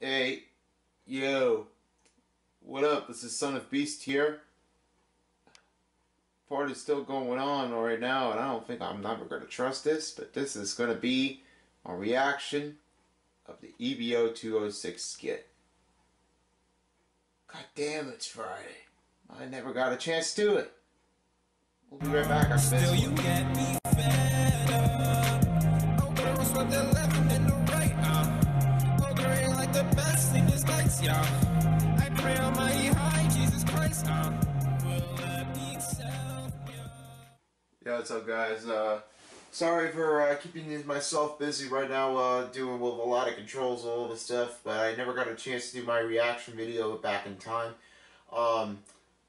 Hey, yo, what up? This is Son of Beast here. Party's still going on right now, and I don't think I'm never going to trust this, but this is going to be a reaction of the EBO 206 skit. God damn, it's Friday. I never got a chance to do it. We'll be right back. Yeah. I pray on my high, Jesus Christ. Uh. Yeah, what's up, guys? Uh, sorry for uh, keeping myself busy right now, uh, doing with a lot of controls, all this stuff, but I never got a chance to do my reaction video back in time. Um,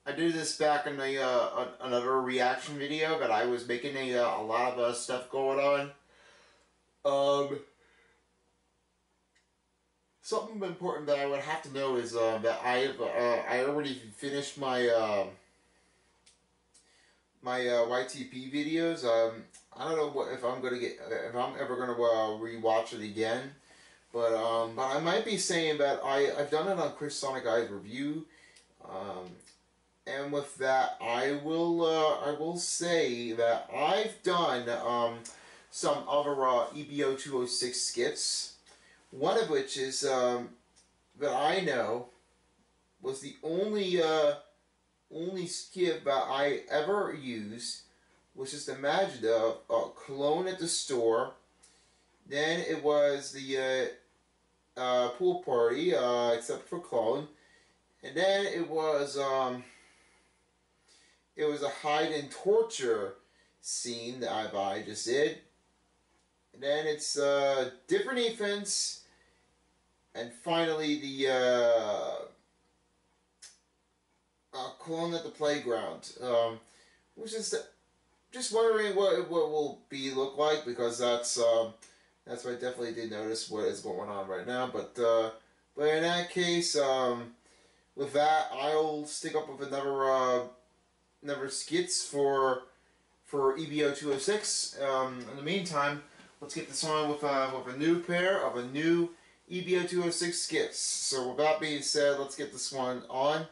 I did this back in a, uh, another reaction video, but I was making a, uh, a lot of uh, stuff going on. Um, something important that I would have to know is uh, that I have, uh, I already finished my. Uh, my YTP videos. Um, I don't know what if I'm gonna get if I'm ever gonna uh, rewatch it again, but um, but I might be saying that I I've done it on Chris Sonic Eye's review, um, and with that I will uh, I will say that I've done um, some other EBO 206 skits, one of which is um, that I know was the only. Uh, only skip that I ever used was just imagine a, a cologne at the store. Then it was the uh, uh, pool party, uh, except for cologne. And then it was um, it was a hide and torture scene that I, I just did. And then it's uh, different events, and finally the uh, uh, clone at the playground. Um, which is just wondering what what will be look like because that's um, that's what I definitely did notice what is going on right now. But uh, but in that case, um, with that, I'll stick up with another uh, another skits for for EBO two hundred six. Um, in the meantime, let's get this on with uh, with a new pair of a new EBO two hundred six skits. So with that being said, let's get this one on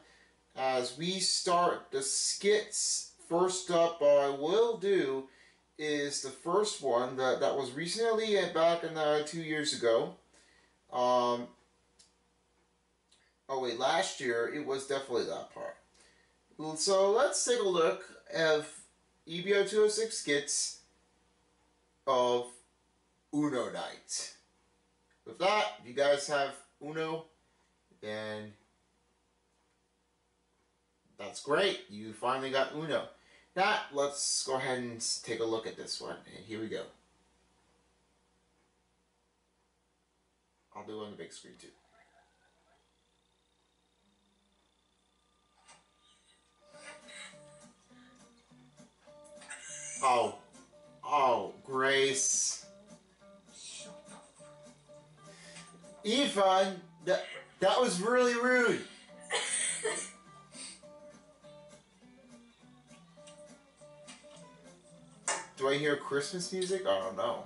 as we start the skits. First up, I will do is the first one that, that was recently back in uh, two years ago. Um, oh wait, last year it was definitely that part. So let's take a look at EBO 206 skits of Uno Night. With that, if you guys have Uno, then that's great. You finally got Uno. Now, let's go ahead and take a look at this one. And here we go. I'll do it on the big screen too. Oh. Oh, Grace. Ethan, that, that was really rude. Do I hear Christmas music? I don't know.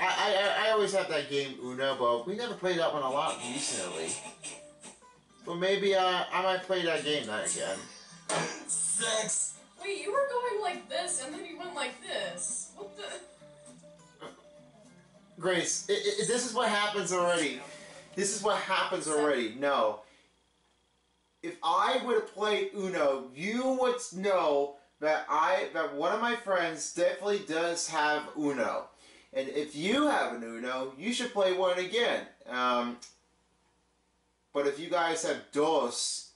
I, I, I always have that game Uno, but we never played that one a lot recently. But maybe uh, I might play that game that again. Sex. Wait, you were going like this, and then you went like this. What the? Grace, it, it, this is what happens already. This is what happens already. No. If I would have played Uno, you would know that I that one of my friends definitely does have Uno. And if you have an Uno, you should play one again. Um, but if you guys have DOS,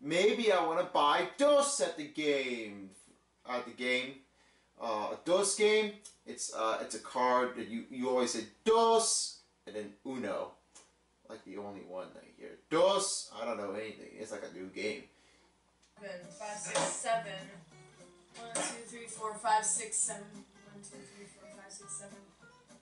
maybe I want to buy DOS at the game. At the game, uh, a DOS game. It's uh, it's a card that you you always say DOS and then Uno, like the only one that I hear. DOS. I don't know anything. It's like a new game. Seven, five, six, seven. One, two, three, four, five, six, seven. One, two, three, four, five, six, seven.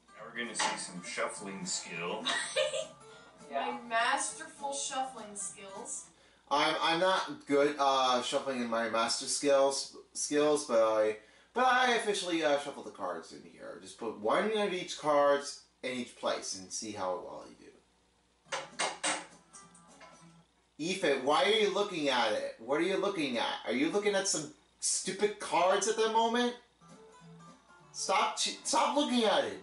Now we're gonna see some shuffling skill. My masterful shuffling skills. I'm I'm not good uh, shuffling in my master skills skills, but I but I officially uh, shuffle the cards in here. Just put one of each cards in each place and see how well you do. Ethan, why are you looking at it? What are you looking at? Are you looking at some stupid cards at the moment? Stop! Stop looking at it.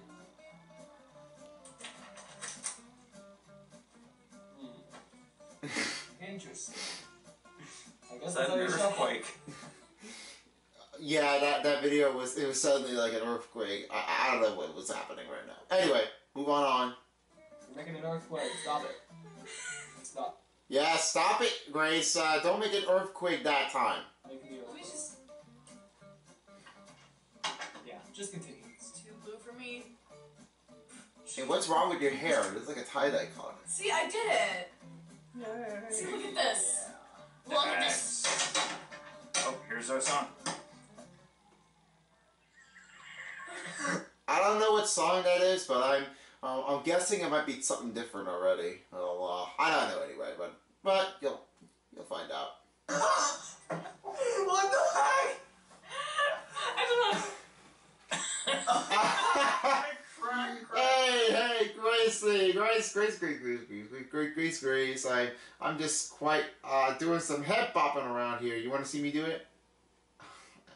Interesting. I guess that's that how an you shuffle. earthquake? Yeah, that, that video was it was suddenly like an earthquake. I, I don't know what was happening right now. Anyway, move on on. You're making an earthquake. Stop it. Stop. Yeah, stop it, Grace. Uh, don't make an earthquake that time. Making the We earthquake. just Yeah, just continue. it's too blue for me. And what's wrong with your hair? It looks like a tie dye color. See, I did it. See, look at this. Look at this. Oh, here's our song. I don't know what song that is, but I'm uh, I'm guessing it might be something different already. Well, uh, I don't know anyway, but but you'll you'll find out. what the heck? I hey, hey, Gracie, Grace, Grace, Grace, Grace, Grace, Grace, Grace, Grace, Grace. I, I'm just quite uh, doing some head bopping around here. You want to see me do it?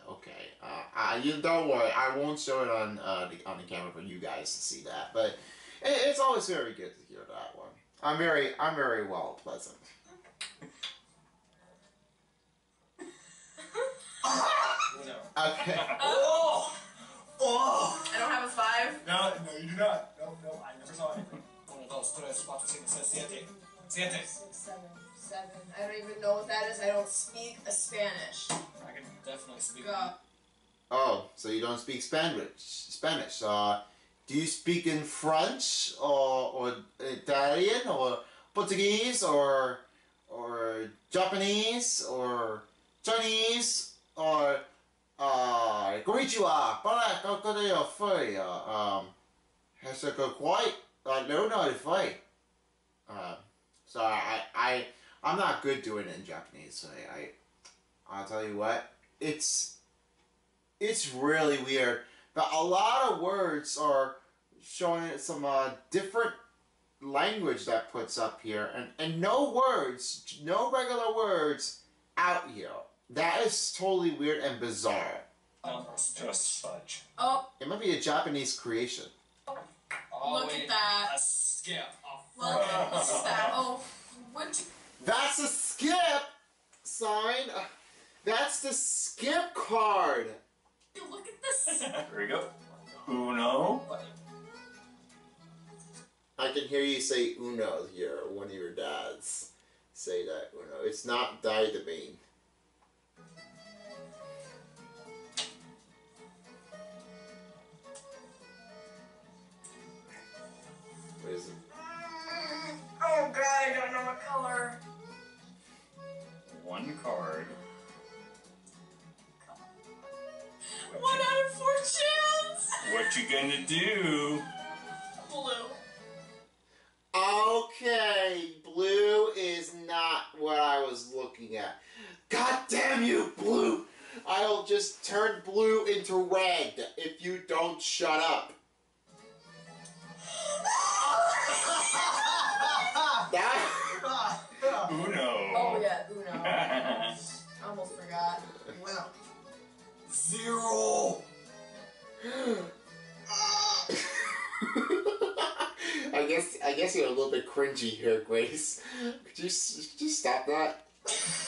Okay. Uh, uh, you don't worry. I won't show it on uh, the on the camera for you guys to see that. But it, it's always very good to hear that one. I'm very, I'm very well pleasant. No. Okay. Oh! Oh! I don't have a five. No, no, you do not. No, no, I never saw anything. Uno, dos, tres, cuatro, cinco, seis, siete. Siete. Six, seven, seven. I don't even know what that is. I don't speak a Spanish. I can definitely speak. Go. Oh, so you don't speak Spanish? Spanish? Uh, do you speak in French or or Italian or Portuguese or or Japanese or Chinese or uh, Konnichiwa, para kokodeyo fui, uh, um, has a go quite, uh, no, no, fui. Uh, so I, I, I'm not good doing it in Japanese, so I, I, I'll tell you what, it's, it's really weird. But a lot of words are showing some uh, different language that puts up here, and, and no words, no regular words out here. That is totally weird and bizarre. It's just fudge. Oh, It might be a Japanese creation. Oh, look wait. at that. A skip. A Look at that? Oh, what? That's a skip sign. Uh, That's the skip card. Look at this. There we go. Uno. I can hear you say Uno here. One of your dads say that Uno. It's not Didamine. You gonna do? energy here, Grace. Could you just stop that?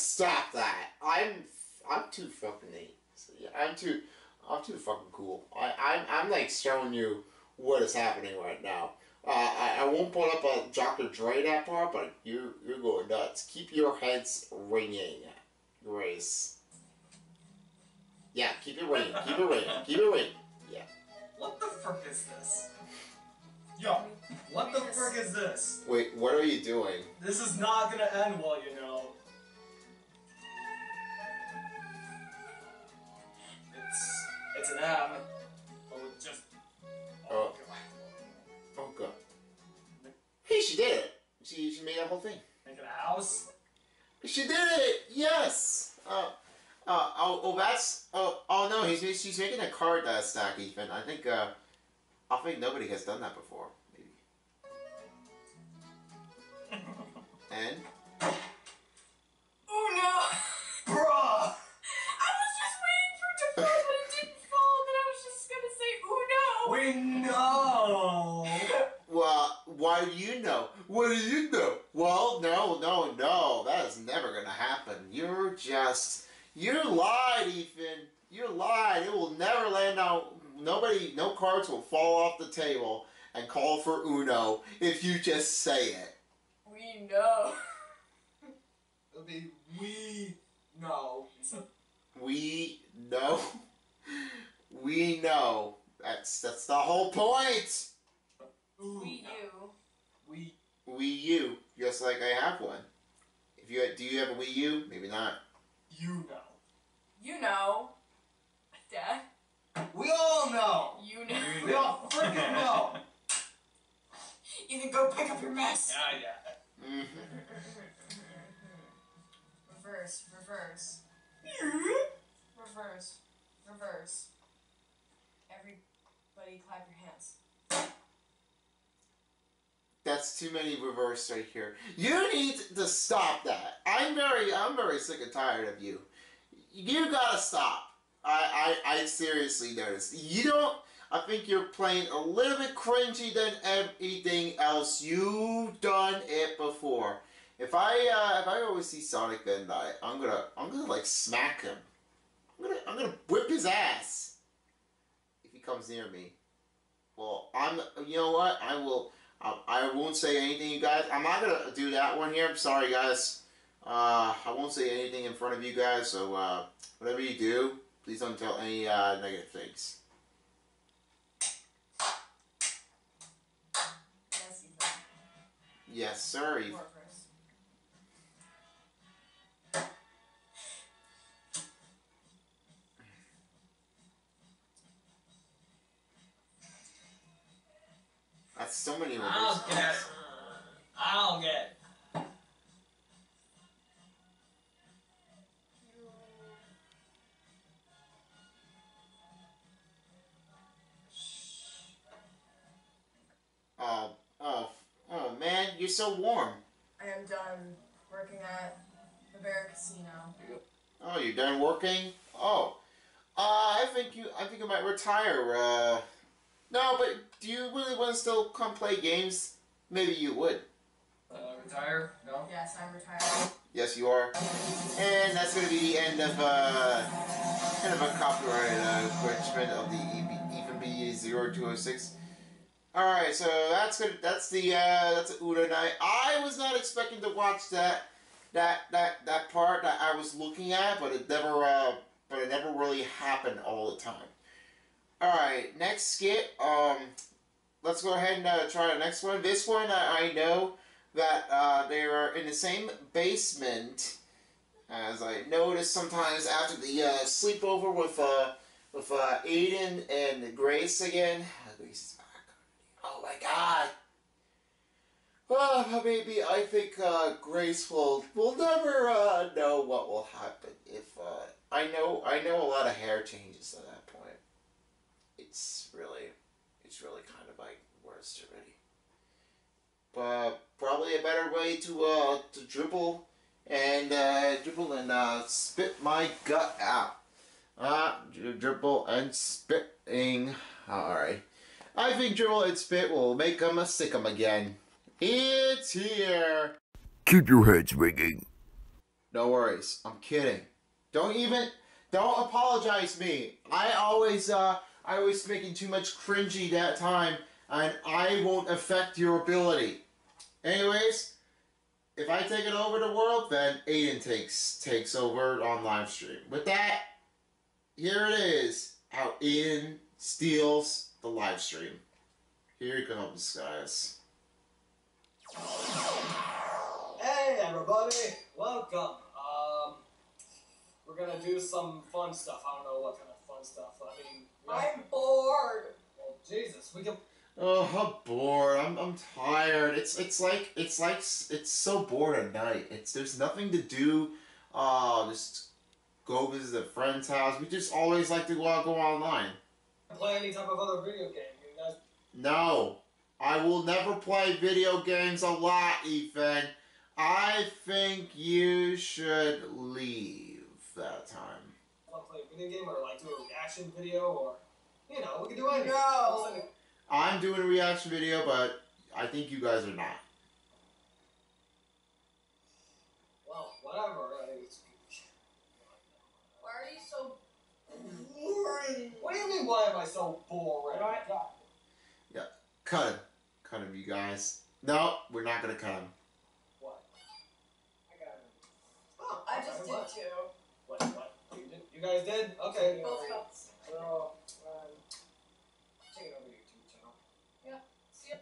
stop that. I'm, I'm too fucking neat. I'm too, I'm too fucking cool. I, I'm, I'm like showing you what is happening right now. Uh, I, I won't put up a Dr. Dre that part, but you, you're going nuts. Keep your heads ringing, Grace. Yeah, keep it ringing. Keep it ringing. Keep it ringing. Look is this? Yo, what the frick is this? Wait, what are you doing? This is not gonna end well, you know. It's an M, but with just Oh. Oh god. Hey, she did it. She she made that whole thing. Make it a house. She did it. Yes. Uh, uh, oh, oh, that's. Oh, oh no, he's she's making a card uh, stack, Ethan. I think. Uh, I think nobody has done that before. Maybe. And We know. well, why do you know? What do you know? Well, no, no, no. That is never gonna happen. You're just. You lied, Ethan. You lied. It will never land on. Nobody. No cards will fall off the table and call for Uno if you just say it. We know. It'll be we know. We know. We know. That's that's the whole point. ooh, We you. we Wii U, just like I have one. If you do, you have a Wii U? Maybe not. you know. You know. Dad. We all know. You know. We all freaking know. Ethan, go pick up your mess. Yeah, yeah. hmm Reverse, reverse, reverse, reverse. Everybody clap your hands. That's too many reverse right here. You need to stop that. I'm very, I'm very sick and tired of you. You gotta stop. I, I, I seriously noticed. You don't. I think you're playing a little bit cringy than everything else. You've done it before. If I, uh, if I always see Sonic Then Dyke, I'm gonna, I'm gonna like smack him. I'm gonna, I'm gonna whip his ass if he comes near me. Well, I'm. You know what? I will. Um, I won't say anything, you guys. I'm not gonna do that one here. I'm sorry, guys. Uh, I won't say anything in front of you guys. So uh, whatever you do, please don't tell any uh, negative things. Yes, sir. You You- are first. That's so many I'll reverse. get. I'll get. Oh, oh, oh, man, you're so warm. I am done working at the Bear Casino. Oh, you're done working? Oh, uh, I think you. I think you might retire. Uh, no, but do you really want to still come play games? Maybe you would. Uh, retire? No. Yes, I'm retired. Yes, you are. And that's going to be the end of uh, end of a copyrighted uh, infringement of the E even B 0206. All right, so that's good. That's the uh, that's Uno night. I was not expecting to watch that that that that part that I was looking at, but it never uh, but it never really happened all the time. All right, next skit. Um, let's go ahead and uh, try the next one. This one I, I know that uh, they are in the same basement. As I noticed sometimes after the uh, sleepover with uh, with uh, Aiden and Grace again. Grace is back. Oh my god. Well, maybe I think uh, Grace will will never uh, know what will happen if uh, I know I know a lot of hair changes that. It's really it's really kind of like worst already. But probably a better way to uh to dribble and uh, dribble and uh, spit my gut out. Uh, dribble and spitting. All right. I think dribble and spit will make him a sick again. It's here. Keep your heads ringing. No worries. I'm kidding. Don't even don't apologize me. I always uh I was making too much cringy that time and I won't affect your ability. Anyways, if I take it over the world, then Aiden takes takes over on live stream. With that, here it is. How Aiden steals the live stream. Here it comes, guys. Hey everybody, welcome. Um, we're gonna do some fun stuff. I don't know what kind of fun stuff. I mean, we have- I'm bored. well, Jesus, we can. Oh, how bored! I'm, I'm tired. It's it's like it's like it's so bored at night. It's there's nothing to do. Uh, just go visit a friend's house. We just always like to go out, go online. play any type of other video game. You guys, No, I will never play video games a lot, Ethan. I think you should leave that time. want to play a video game or like do a reaction video or, you know, we can do anything. No. I'm doing a reaction video, but I think you guys are not. Well, whatever. I think it's- Why are you so boring? What do you mean? Why am I so bored? Yeah, cut him. Cut him, you guys. No, we're not gonna cut him. What? I got it. Oh, I just okay, did what? too. What? What? You, guys did? Okay. Both got. So, um, take it over to YouTube channel. See you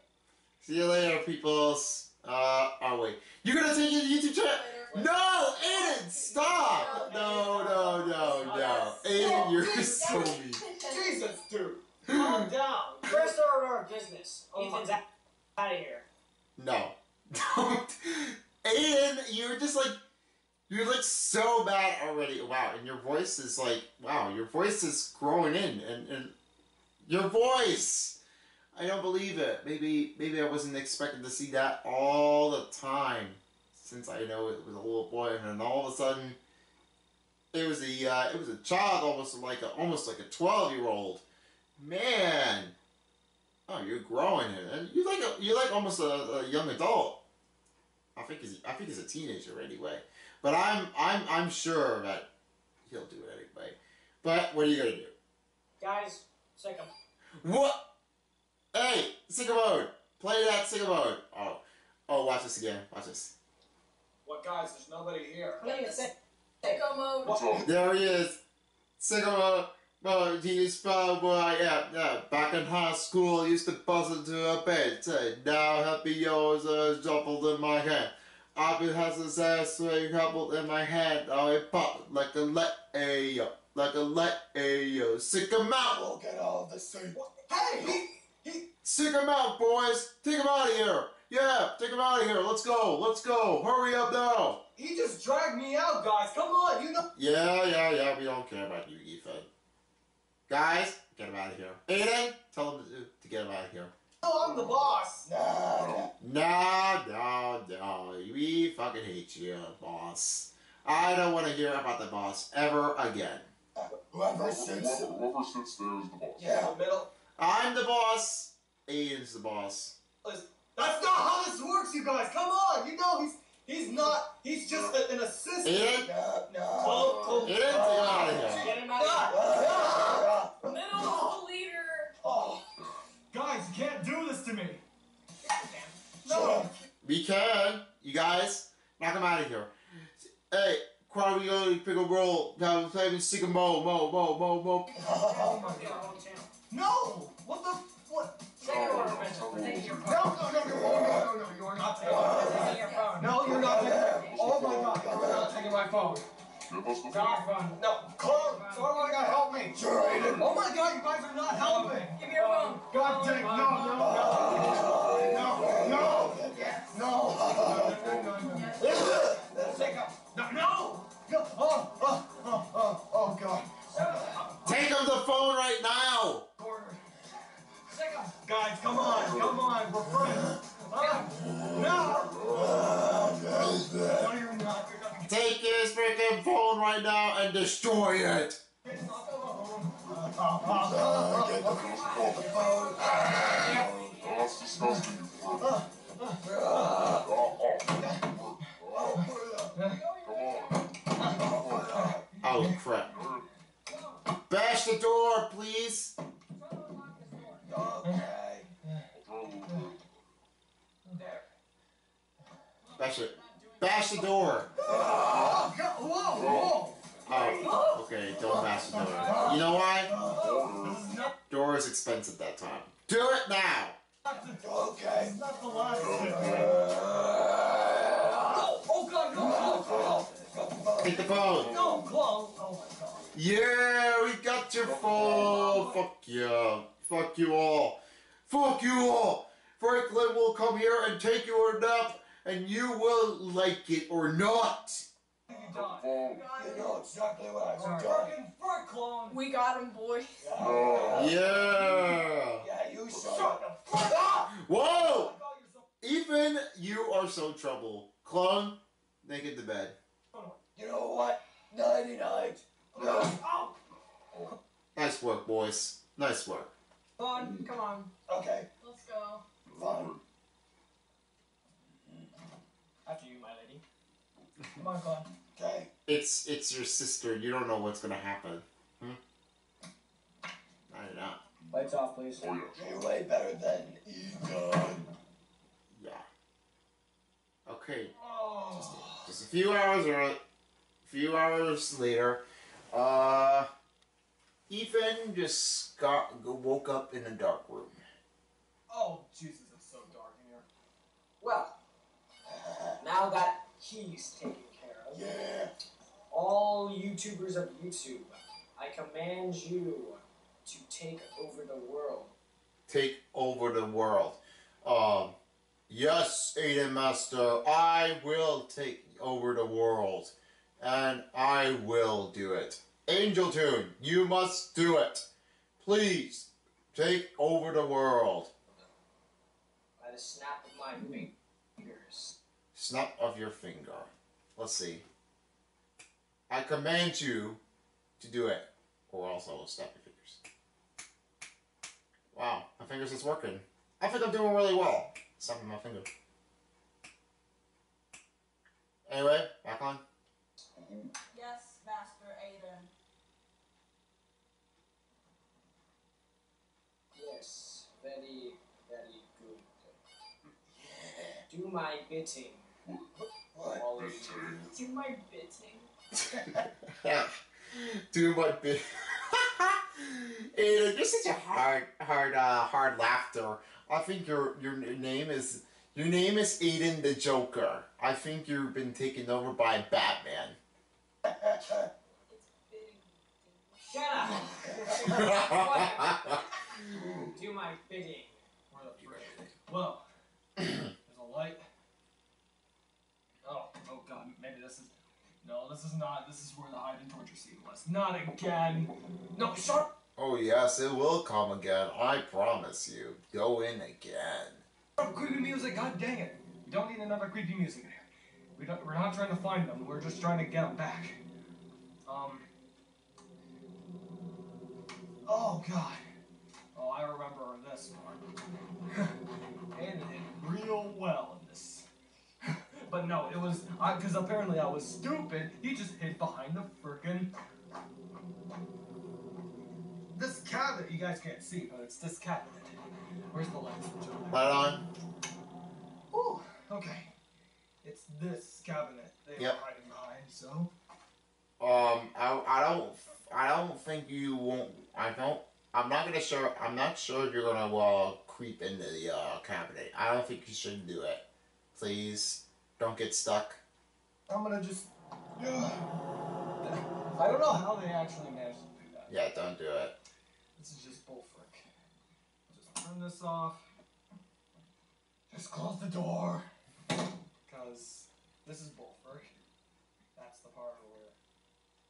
See you later, peoples. Uh, oh wait. You're gonna take your YouTube channel? No, Aiden, stop! No, no, no, no. Aiden, you're so mean. Jesus, dude. Calm down. First order of business. Ethan's out of here. No. Don't. Aiden, you're just like, you're like so bad already. Wow, and your voice is like, wow, your voice is growing in, and, and your voice. I don't believe it. Maybe, maybe I wasn't expecting to see that all the time, since I know it was a little boy, and then all of a sudden, it was a, uh, it was a child, almost like a, almost like a twelve year old. Man, oh, you're growing, and you're like a, you're like almost a, a young adult. I think he's I think he's a teenager anyway. But I'm I'm I'm sure that he'll do it anyway. But what are you gonna do? Guys, second. What? Hey, single mode. Play that single mode. Oh, oh, watch this again. Watch this. What, guys? There's nobody here. Sicko mode. What? There he is. Single mode. Oh, he spelled where I am. Yeah, back in high school, I used to buzz into a bed. Say, now happy yours are jumbled in my hand. Been has his ass swing coupled in my hand. Oh, it popped like a let a like a let a sick him out. get all the same. Hey, he, he. Sick him out, boys. Take him out of here. Yeah, take him out of here. Let's go. Let's go. Hurry up now. He just dragged me out, guys. Come on, you know. Yeah, yeah, yeah. We don't care about you, Ethan. Guys, get him out of here. Aiden, tell him to, to get him out of here. No, I'm the boss. No, no, no. We fucking hate you, boss. I don't want to hear about the boss ever again. Whoever sits, whoever sits there is the boss. Yeah, middle. I'm the boss. Aiden's the boss. That's not how this works, you guys. Come on, you know he's he's not. He's just a, an assistant. Aiden, No, no. Cole, Cole. Aiden, get out of here. Get him out of here. Middle leader. Oh, guys, you can't do this to me. No. We can. You guys, knock him out of here. Hey, Quadrioli, pick a roll. Now, play stick a mo, mo, mo, mo, mo. Oh my god. No! What the? What? Second order of business. Take your No, phone. no, no, no, no, no, no, you're not taking my phone. No, you're not taking Oh my god, you're not taking my phone. Give us the God, phone. No, Cole, someone gotta help me. Sure, Aiden. Oh my god, you guys are not helping. Give me your phone. God dang, no, no, no. No, no. Yes. No. Take a, no, no. No. Oh, oh, oh, oh, oh god. Take him the phone right now. Corner. Guys, come on, come on, we're friends. Ah, no. Freaking phone right now and destroy it. Oh crap. Bash the door, please. Okay. Bash it. Bash the door. Oh, whoa, whoa. Oh, okay, don't bash the door. You know why? Door was expensive that time. Do it now! Okay. It's not the last. No! Oh god, no! No! Take the phone! No, clone! Oh my god. Yeah, we got your phone! Fuck yeah. Fuck you all. Fuck you all! Franklin will come here and take your nap, and you will like it or not! You died. You know exactly what I've done. Fucking fur clone! We got him, boy. Yeah! Yeah, you shut Shut the fuck up! Whoa! You're so Even you are so trouble. Clone, naked to bed. You know what? Nighty night. No. Oh! Nice work, boys. Nice work. Come on, come on. Okay, Let's go. fine. After you, my lady. Come on, clone. Okay. It's it's your sister. You don't know what's gonna happen. Hmm? I don't know. Lights off, please. Oh yeah. You're way better than Egon. Yeah. Okay. Oh. Just a few hours or a few hours later, uh, Ethan just got woke up in a dark room. Oh, Jesus, it's so dark in here. Well, now that he's taken care of, Yeah. all YouTubers of YouTube, I command you to take over the world. Take over the world. Um, yes, Aiden Master, I will take over the world, and I will do it. Angel Tune, you must do it. Please take over the world. By the snap of my fingers. Snap of your finger. Let's see. I command you to do it, or else I will stop your fingers. Wow, my fingers is working. I think I'm doing really well. Snapping my finger. Anyway, back on. Yes, Master Aiden. Yes, very, very good. Do my bidding, What? all of you. Do my bidding. do my bit. Aiden, you're such a hard, hard, uh, hard laughter. I think your your name is your name is Aiden the Joker. I think you've been taken over by Batman. It's bidding. Shut up! Do my bidding. Where the frick? Whoa. There's a light. Oh, oh god, maybe this is. No, this is not. This is where the hide and torture scene was. Not again. No, shut up! Oh yes, it will come again. I promise you. Go in again. Creepy music, god dang it. We don't need another creepy music in here. We don't, we're not trying to find them, we're just trying to get them back. Um. Oh god. Oh, I remember this part. and it real well. But no, it was because apparently I was stupid. He just hid behind the frickin' this cabinet. You guys can't see, but it's this cabinet. Where's the light switch over there? Light on. Ooh, okay. It's this cabinet they Yep. are hiding behind, so. Um, I, I don't I don't think you won't. I don't. I'm not gonna sure. I'm not sure if you're gonna uh, creep into the uh, cabinet. I don't think you should do it. Please don't get stuck. I'm gonna just. I don't know how they actually managed to do that. Yeah, don't do it. This is just bullfrick. Just turn this off. Just close the door. Because this is bullfrick. That's the part where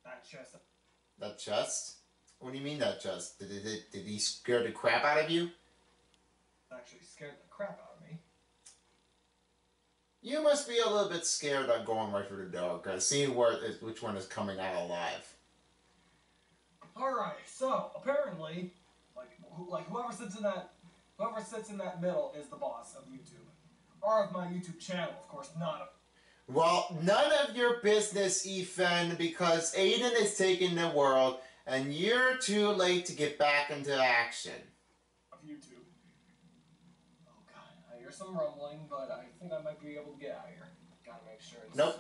that chest. That chest? What do you mean that chest? Did, did, did he scare the crap out of you? actually scared the crap out. You must be a little bit scared on going right through the door, cause seeing where is, which one is coming out alive. Alright, so apparently, like, who, like whoever sits in that, whoever sits in that middle is the boss of YouTube, or of my YouTube channel, of course, not of Well, none of your business, Ethan, because Aiden is taking the world, and you're too late to get back into action. of YouTube. Oh god, I hear some rumbling, but I think I might be able to get out of here. Gotta make sure. It's... Nope.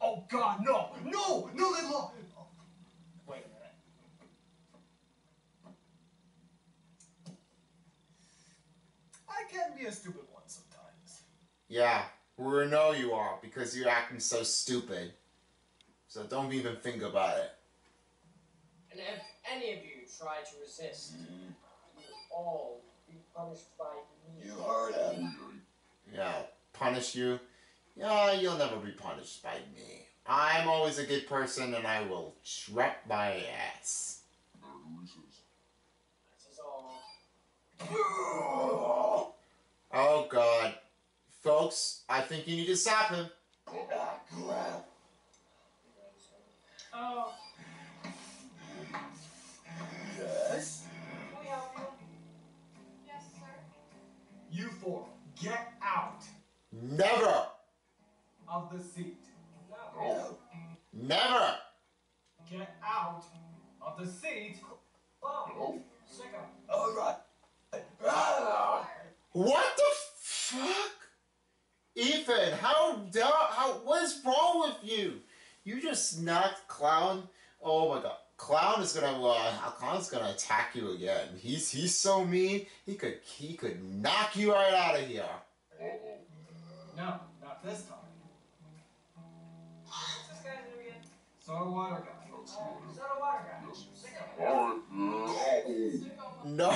Oh god, no, no, no, they locked. Oh. Wait a minute. I can be a stupid one sometimes. Yeah, we know you are because you're acting so stupid. So don't even think about it. And if any of you try to resist, mm-hmm. you will all be punished by me. You heard him. Yeah, punish you. Yeah, you'll never be punished by me. I'm always a good person and I will trap my ass. There releases. This is all. Oh god. Folks, I think you need to stop him. Oh. You four, get out Never! of the seat. No. Never! Get out of the seat. Oh, Sicko. All right. What the fuck? Ethan, how da- how what is wrong with you? You just knocked Clown. Oh my god. Clown is gonna uh, Clown's gonna attack you again. He's he's so mean. He could he could knock you right out of here. No, not this time. What's this guy's name again? Soda water guy. That's good. is that a water guy? Sicko. Alright. Yeah. No!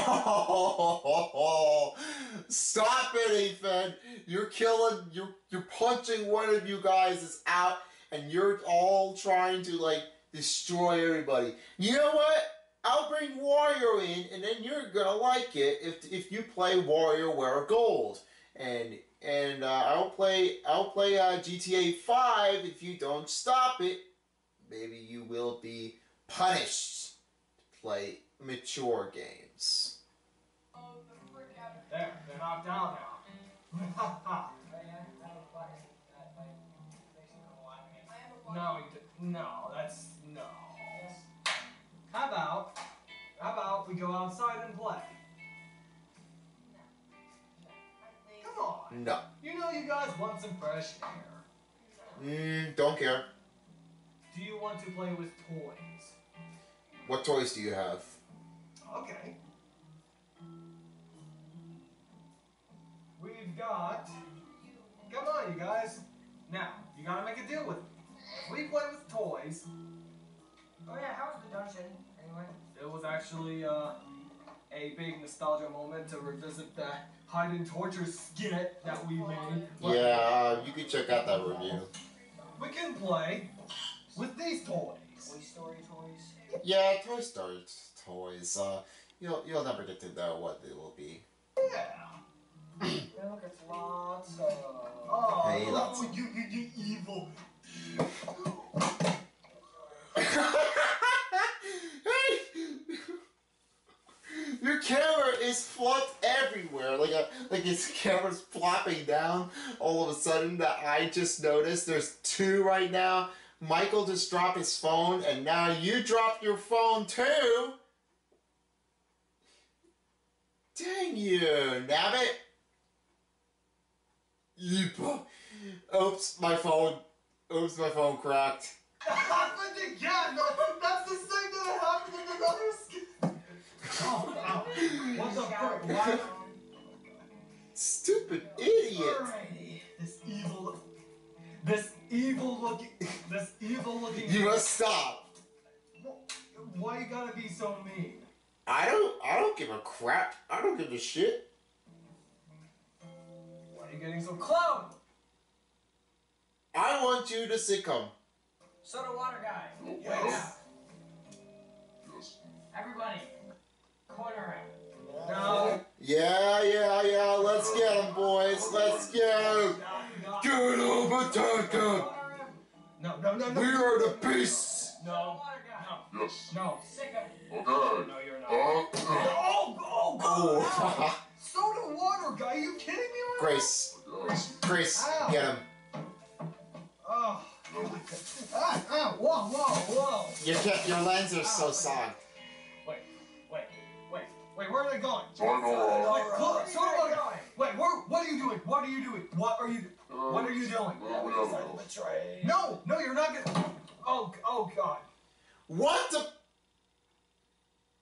Stop it, Ethan! You're killing. You're you're punching one of you guys is out, and you're all trying to like destroy everybody. You know what? I'll bring Wario in, and then you're gonna like it if if you play WarioWare Gold, and and uh, I'll play I'll play uh, GTA Five if you don't stop it. Maybe you will be punished to play mature games. Oh, the frick out of There, they're knocked down now. Ha ha. Yeah, I have a button. That might makes you come alive again. I have a one. No, you no, that's no. Yes. How about, how about we go outside and play? Come on. No. You know you guys want some fresh air. Mm, don't care. Do you want to play with toys? What toys do you have? Okay. We've got. Come on, you guys. Now, you gotta make a deal with me. If we play with toys, Oh yeah, how was the dungeon anyway? it was actually uh, a big nostalgia moment to revisit the hide and torture skit that we made. But Yeah, uh, you can check out that review. We can play with these toys. Toy Story toys. Yeah, Toy Story toys. Uh, you'll you'll never get to know what they will be. Yeah. Look, it's lots of. Oh, Hey, lots you, you, you evil. hey! Your camera is flopped everywhere. Like a like his camera's flopping down. All of a sudden, that I just noticed. There's two right now. Michael just dropped his phone, and now you dropped your phone too. Dang you, nabbit! You. Oops, my phone. Oops, my phone cracked. happened again! That's the same that happened in another. Oh. What the frick? Why? Stupid idiot. Alrighty. This evil. This evil looking. This evil looking. You must stop. Why you gotta be so mean? I don't. I don't give a crap. I don't give a shit. Why are you getting so close? I want you to sitcom. Soda water guy. Yes. Yes. Everybody, corner him. No. Yeah, yeah, yeah. Let's get him, boys. Let's get him. No. Get him, attack him. No. No. No. No. We are the beasts. No. No. Yes. No. Sick him. Okay. No, you're not. Uh, uh, Oh, oh, God! Oh, Soda water guy, you kidding me right Grace, yes. Grace, Ow. get him. Oh. Ah, ah, whoa, whoa, whoa. Your ca- your lens are so soft. Wait, where are they going? Time Wait, on. close, soda water guy. Wait, where, what are you doing? What are you doing? What are you, what are you doing? Well, we Because don't I know. betrayed. No, no, you're not gonna, oh, oh, God. What the?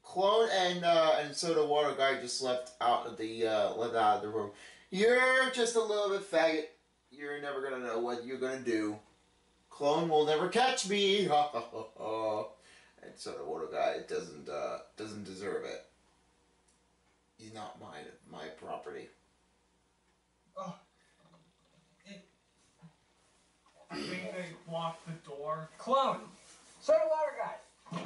Clone and uh, and Soda Water Guy just left out of the uh, left out of the room. You're just a little bit faggot. You're never gonna know what you're gonna do. Clone will never catch me. Ha ha ha ha. And Soda Water Guy doesn't uh, doesn't deserve it. He's not my my property. Oh. It, I think they blocked the door. Clone! Soda water guy!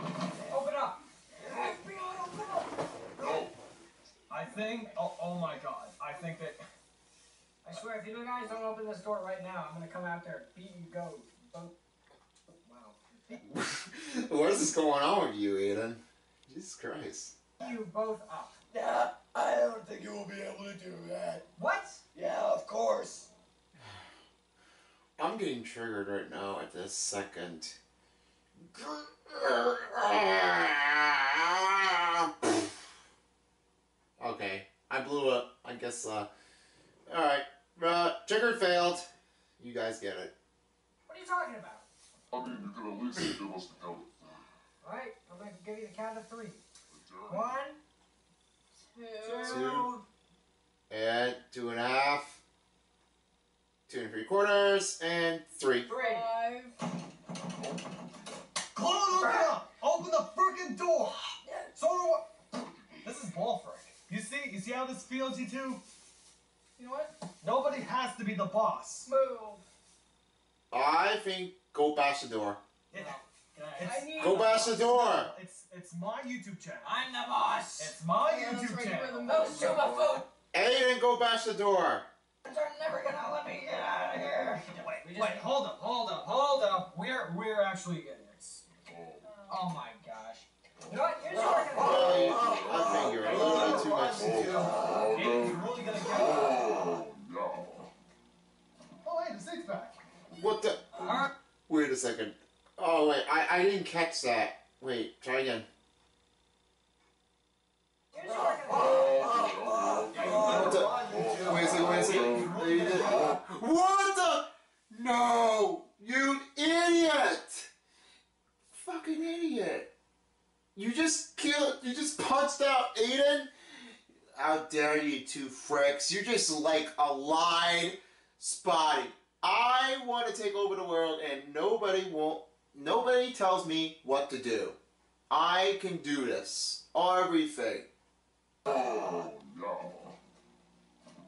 Open up! FBI, open up! No! I think. Oh, oh my god. I think that. I swear, if you guys don't open this door right now, I'm gonna come out there and beat you go. Both. Wow. what is this going on with you, Aiden? Jesus Christ. You both up. Nah, I don't think you will be able to do that. What? Yeah, of course. I'm getting triggered right now at this second. Okay, I blew up. I guess, uh. Alright, uh, trigger failed. You guys get it. What are you talking about? I mean, you could at least give us the count of Alright, I'm gonna give you the count of three. three. One, Two. Two. And two and a half. Two and three quarters. And three. three. Five. Clone, open up! Open the freaking door! So do I- This is ball frick. You see? You see how this feels, you two? You know what? Nobody has to be the boss. Move. I think go bash the door. It- I need. Go bash the door! it's it's my YouTube channel. I'm the boss. It's my Yeah, YouTube right, you were the channel. middle Don't food. Aiden, go bash the door! They're never gonna let me get out of here. Wait, wait, hold up, hold up, hold up. We're we're actually idiots. Oh. oh my gosh. You know what? Here's what we're Well, gonna oh, I think you're a little bit too much to do. Oh, Aiden's no. really gonna get. Oh, no. Oh wait, the six pack. What the? Alright. Wait a second. Oh, wait, I, I didn't catch that. Wait, try again. What we're gonna What the? Wait a second, wait a second. You did- What the? No! You idiot! Fucking idiot! You just killed, you just punched out Aiden? How dare you two fricks? You're just like a lied spotty. I want to take over the world and nobody won't, nobody tells me what to do. I can do this. Everything. Oh, no.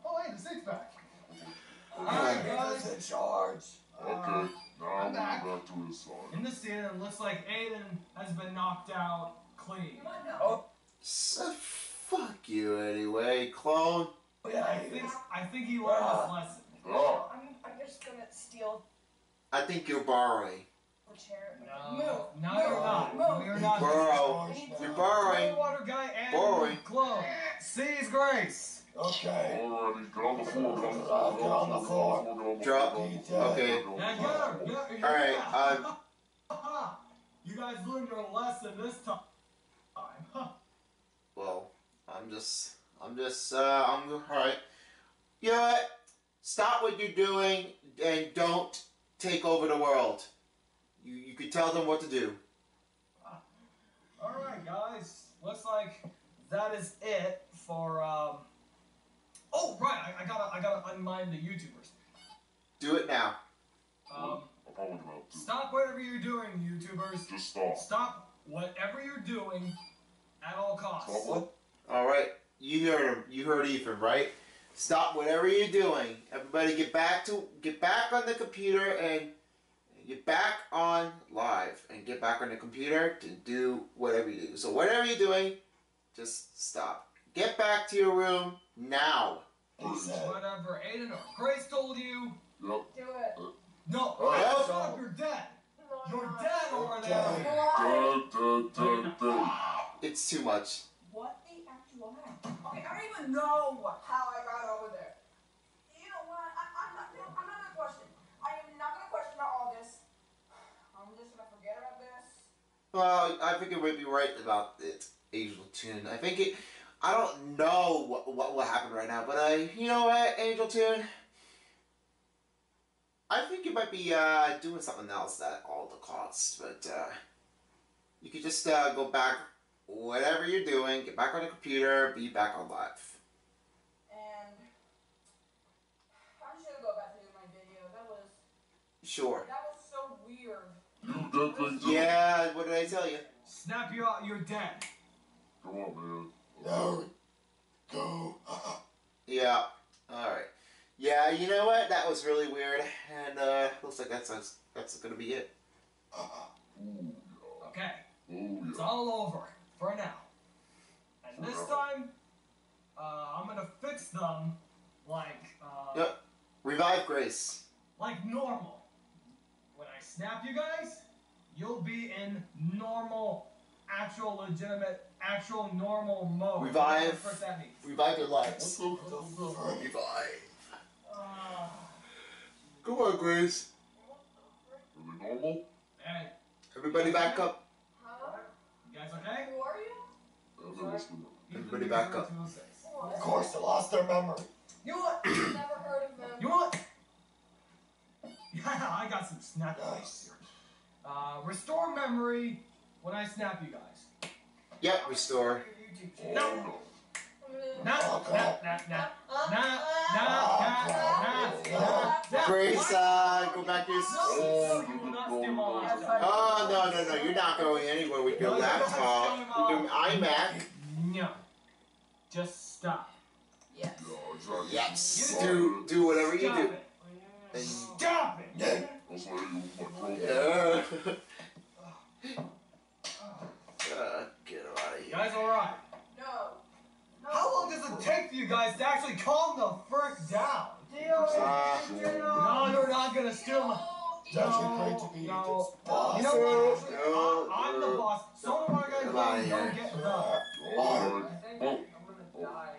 Oh wait, the six pack. Alright, guys. in charge. Okay, now I'm we're back. back to his side. In the scene, it looks like Aiden has been knocked out clean. Oh, So, fuck you anyway, clone. yeah, I think is. I think he learned his lesson. Ah, I'm, I'm just gonna steal I think you're borrowing. The chair. No, Move. no, move, you're not. Move. You're not. Borrow. I need You're to- borrowing. Water guy and Borrowing. Clone. Seize grace. Okay. alrighty, get on the floor, get on the floor, on the floor. get on the Drop. floor, get on the Okay. floor, Yeah, get get her. the Get, floor. get Alright, her. um, you guys learned your lesson this time. Well, I'm just, I'm just, uh, I'm, alright. You know what? Stop what you're doing and don't take over the world. You, you can tell them what to do. Alright, guys. Looks like that is it for, um... Oh, right, I, I gotta, I gotta unmind the YouTubers. Do it now. Um, I'm probably gonna have to. stop whatever you're doing, YouTubers. Just stop. Stop whatever you're doing at all costs. Stop what? Alright, you heard him. You heard Ethan, right? Stop whatever you're doing. Everybody get back to get back on the computer and get back on live and get back on the computer to do whatever you do. So whatever you're doing, just stop. Get back to your room now. He. Whatever Aiden or Grace told you. Yep. Do it. No, Oh, shut no. up, you're dead. No, You're not. dead over there. Why? Dead, dead, dead, dead. It's too much. What the actual heck? Okay, I don't even know how I got over there. You know what? I, I'm not. No, I'm not gonna question. I am not gonna question about all this. I'm just gonna forget about this. Well, I think it might be right about it, Angel Tune. I think it. I don't know what what will happen right now, but I, you know what, Angel Tune. I think you might be uh, doing something else at all the costs, but uh, you could just uh, go back whatever you're doing, get back on the computer, be back on live. And I'm just gonna go back to my video. That was Sure. that was so weird. You dead thing too. Yeah, what did I tell you? Snap you out, you're dead. Come on, man. No. Go. Yeah. Alright. Yeah, you know what? That was really weird. And uh looks like that's that's, that's gonna be it. Okay, yeah. Oh, it's yeah. all over for now. And this time, uh, I'm gonna fix them like uh, Yep. Revive Grace. like normal. When I snap you guys, you'll be in normal, actual, legitimate, actual normal mode. Revive. Whatever the that means. Revive your lives. What the fuck? Revive. Uh, Come on, Grace. Are they normal? hey, Everybody back up. Huh? you guys okay? Who are you? Yeah, they must be normal. Everybody back up. Of course, they lost their memory. You what? Never heard of them. You want? Yeah, I got some snap Nice. Uh, restore memory when I snap you guys. Yep, restore. Oh, No. no. Nah, Oh, nah, God. nah, nah. Nah, nah, nah, nah, nah, nah. Grace, What? uh, go back to your. No, you will not steal my laptop. Oh no no no! You're not going anywhere with your No, you're not laptop. stealing You're doing my- iMac. No. Just stop. Yes. Yeah, exactly. Yes. Oh, Do do whatever you Stop do. it. And Stop it. Yeah. That's why you my uh, crowbar. uh, get out of You here. guys alright? No. No. How long does it take for you guys to actually calm the frick down? Uh, No, you're not gonna steal my. It's actually great to be No. boss. You know what? Actually, No, I, I'm the boss. So one of my Come guys on, don't get the. Alright. I think Oh. I'm gonna die.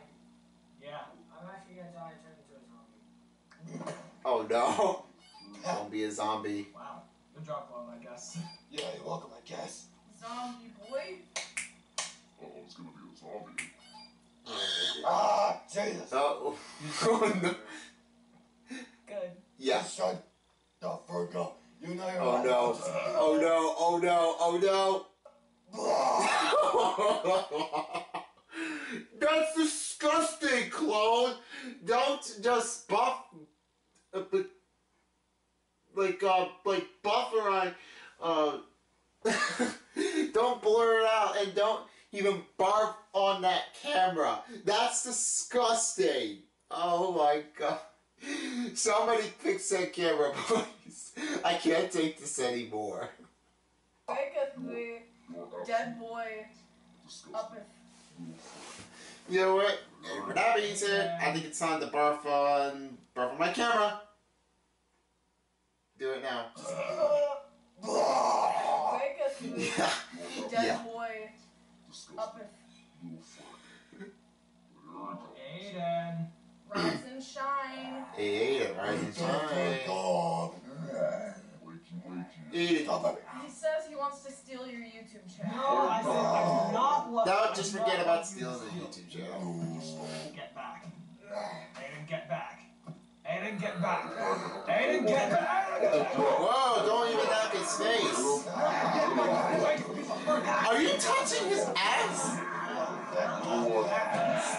Yeah. I'm actually gonna die and turn into a zombie. Oh no! Don't be a zombie. Wow. Good job, Chloe, I guess. Yeah, you're welcome, I guess. Zombie boy. Oh, it's gonna be a zombie. Ah, Jesus. Oh, oh no! Good. Yeah. Shut the fuck up. You know you're Oh no! Oh no! Oh no! Oh no! That's disgusting, clone. Don't just buff, but like uh, like buffer on. Uh, don't blur it out and don't even barf on that camera. That's disgusting. Oh my god. Somebody fix that camera, please. I can't take this anymore. You're dead boy, up You know what? For that reason, I think it's time to barf on barf on my camera. Do it now. wake me, Yeah. dead Yeah. boy, up and Little fuck. There we go. Aiden. rise and shine. Hey, Aiden, rise and shine. Dog. Wakey, wakey. Aiden. Stop it. He says he wants to steal your YouTube No, channel. I said I do not want. Now just forget about stealing the. YouTube channel. Get back. Aiden, get back. Aiden, get back. Aiden, get back. Whoa, don't even knock his face. Are you touching his ass? You know what?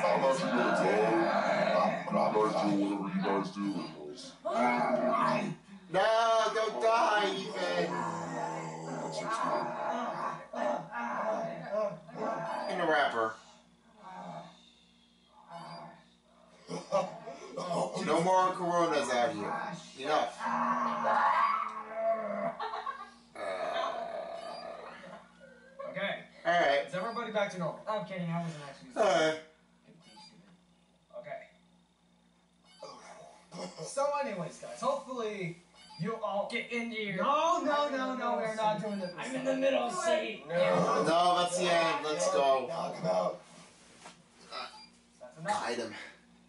I'm not gonna tell you guys do whatever you guys do. Oh I'm in the middle seat. No. No, that's the end. Let's go. Knock him out. That's enough. Hide him.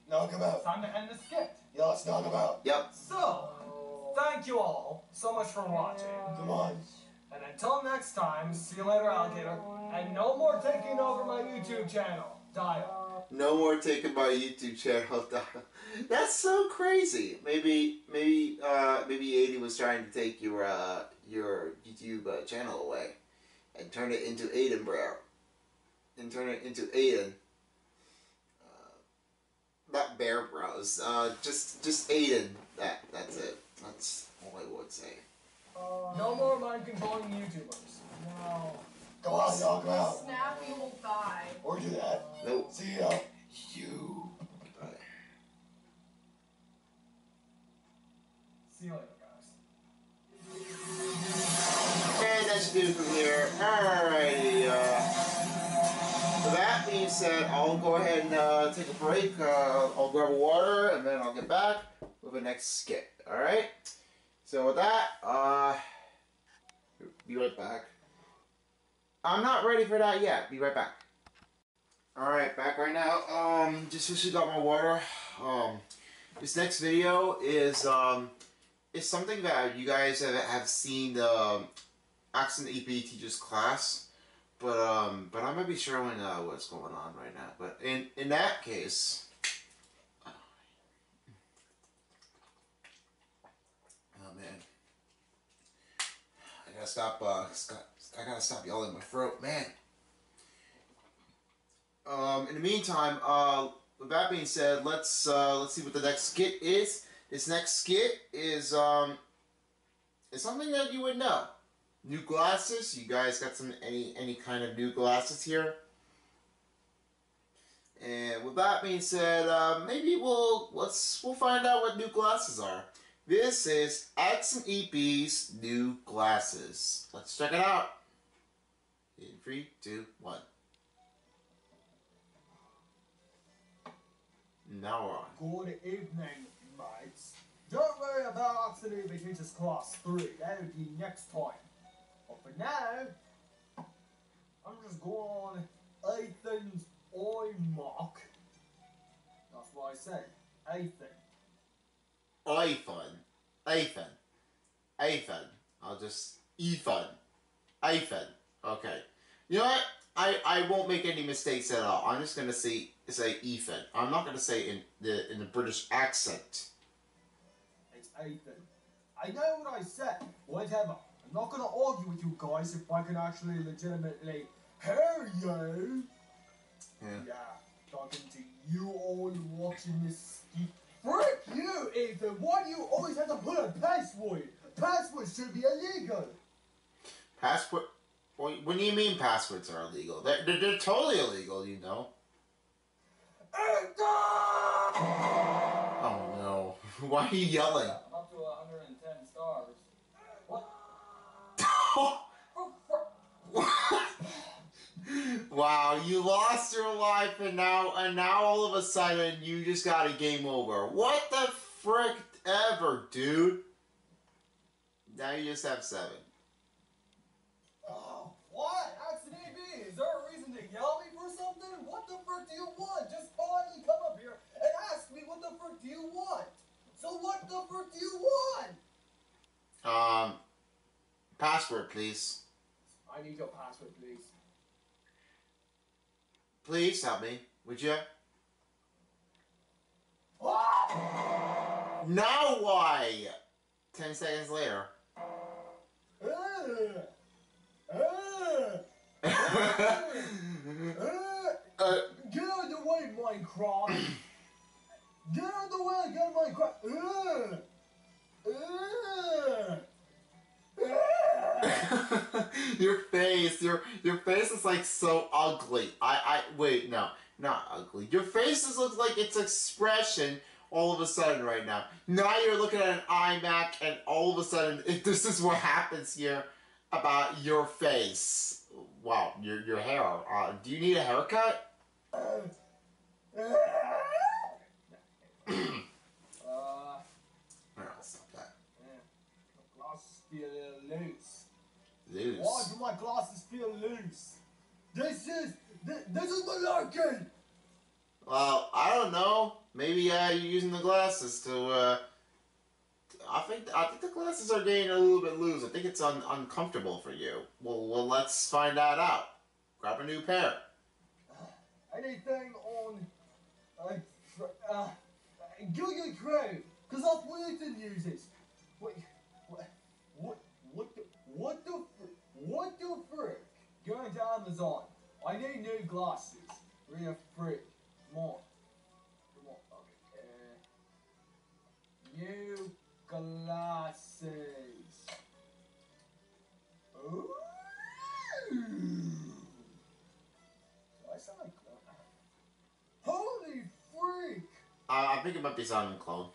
Knock him out. Time to end the skit. Yeah, let's knock him out. Yep. So, thank you all so much for watching. Come on. And until next time, see you later, alligator. And no more taking over my YouTube channel. Dial. No more taking my YouTube channel down. That's so crazy. Maybe, maybe, uh, maybe Aiden was trying to take your, uh, your YouTube uh, channel away and turn it into Aidenbrow. and turn it into Aiden. Uh, not Bear Bros. Uh, just just Aiden. That that's it. That's all I would say. No more mind controlling YouTubers. No. Go out, y'all, go out. Snappy will die. Or do that. Nope. See ya. You. See you later, do from here. Alrighty. Uh, with that being said, I'll go ahead and uh, take a break. Uh, I'll grab water and then I'll get back with the next skit. Alright? So with that, uh, be right back. I'm not ready for that yet. Be right back. Alright, back right now. Um, just just got my water. Um, this next video is um, is something that you guys have, have seen um, accent EP teachers class, but um, but I might be showing uh, what's going on right now. But in in that case, oh man, I gotta stop. Uh, I gotta stop yelling in my throat, man. Um, in the meantime, uh, with that being said, let's uh, let's see what the next skit is. This next skit is um, is something that you would know. New glasses. You guys got some any any kind of new glasses here? And with that being said, uh, maybe we'll let's we'll find out what new glasses are. This is X and EB's new glasses. Let's check it out. In three, two, one. Now we're on. Good evening, mates. Don't worry about Absolute Teachers Class 3, that'll be next time. But now, I'm just going on Ethan's eye mark. That's what I said, Ethan. Ethan. Ethan. Ethan. I'll just Ethan. Ethan. Okay. You know what? I, I won't make any mistakes at all. I'm just gonna say say Ethan. I'm not gonna say in the in the British accent. It's Ethan. I know what I said. Whatever. I'm not gonna argue with you guys if I can actually legitimately hear you. Yeah. Yeah, talking to you all watching this. Frick you, Ethan! Why do you always have to put a password? Passwords should be illegal. Password? What, what do you mean passwords are illegal? They're, they're, they're totally illegal, you know. Ethan! Oh no. Why are you yelling? I'm up to 110 stars. Wow, you lost your life and now and now all of a sudden you just got a game over. What the frick ever, dude? Now you just have seven. Oh, what? Accident AB? Is there a reason to yell at me for something? What the frick do you want? Just politely come up here and ask me what the frick do you want? So what the frick do you want? Um password please. I need your password, please. Please help me, would you? Now why? Ten seconds later. Uh, uh, uh, get out of the way, Minecraft! Get out of the way, get Minecraft! Uh, uh, your face, your your face is like so ugly. I I wait, no, not ugly. Your face just looks like its expression all of a sudden right now. Now you're looking at an iMac, and all of a sudden it, this is what happens here about your face. Wow, your your hair. Uh, do you need a haircut? uh, I'll stop that. yeah. Loose. Why do my glasses feel loose? This is, this, this is malarkey! Well, I don't know. Maybe uh, you're using the glasses to. Uh, I think I think the glasses are getting a little bit loose. I think it's un- uncomfortable for you. Well, well, let's find that out. Grab a new pair. anything on uh, uh, Google Chrome, because that's what uses. What, what, what, what the, what the, what the frick? Go to Amazon. I need new glasses. Real freak. Come on. Come on. Okay. Uh, new glasses. Ooh. Do I sound like Holy freak! Uh, I think it might be sounding clone.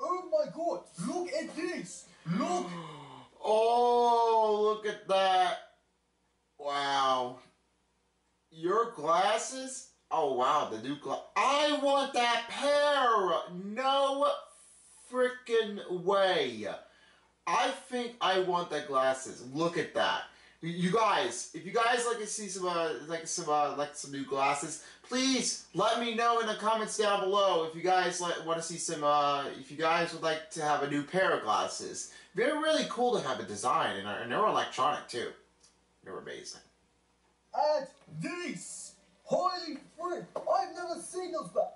Oh my god! Look at this! Look! Oh, look at that. Wow. Your glasses? Oh, wow, the new glass. I want that pair! No freaking way. I think I want the glasses. Look at that. You guys, if you guys like to see some, uh, like some, uh, like some new glasses, please let me know in the comments down below if you guys like want to see some, uh, if you guys would like to have a new pair of glasses. They're really cool to have a design, and, and they're electronic too. They're amazing. At this! Holy freak! I've never seen those back!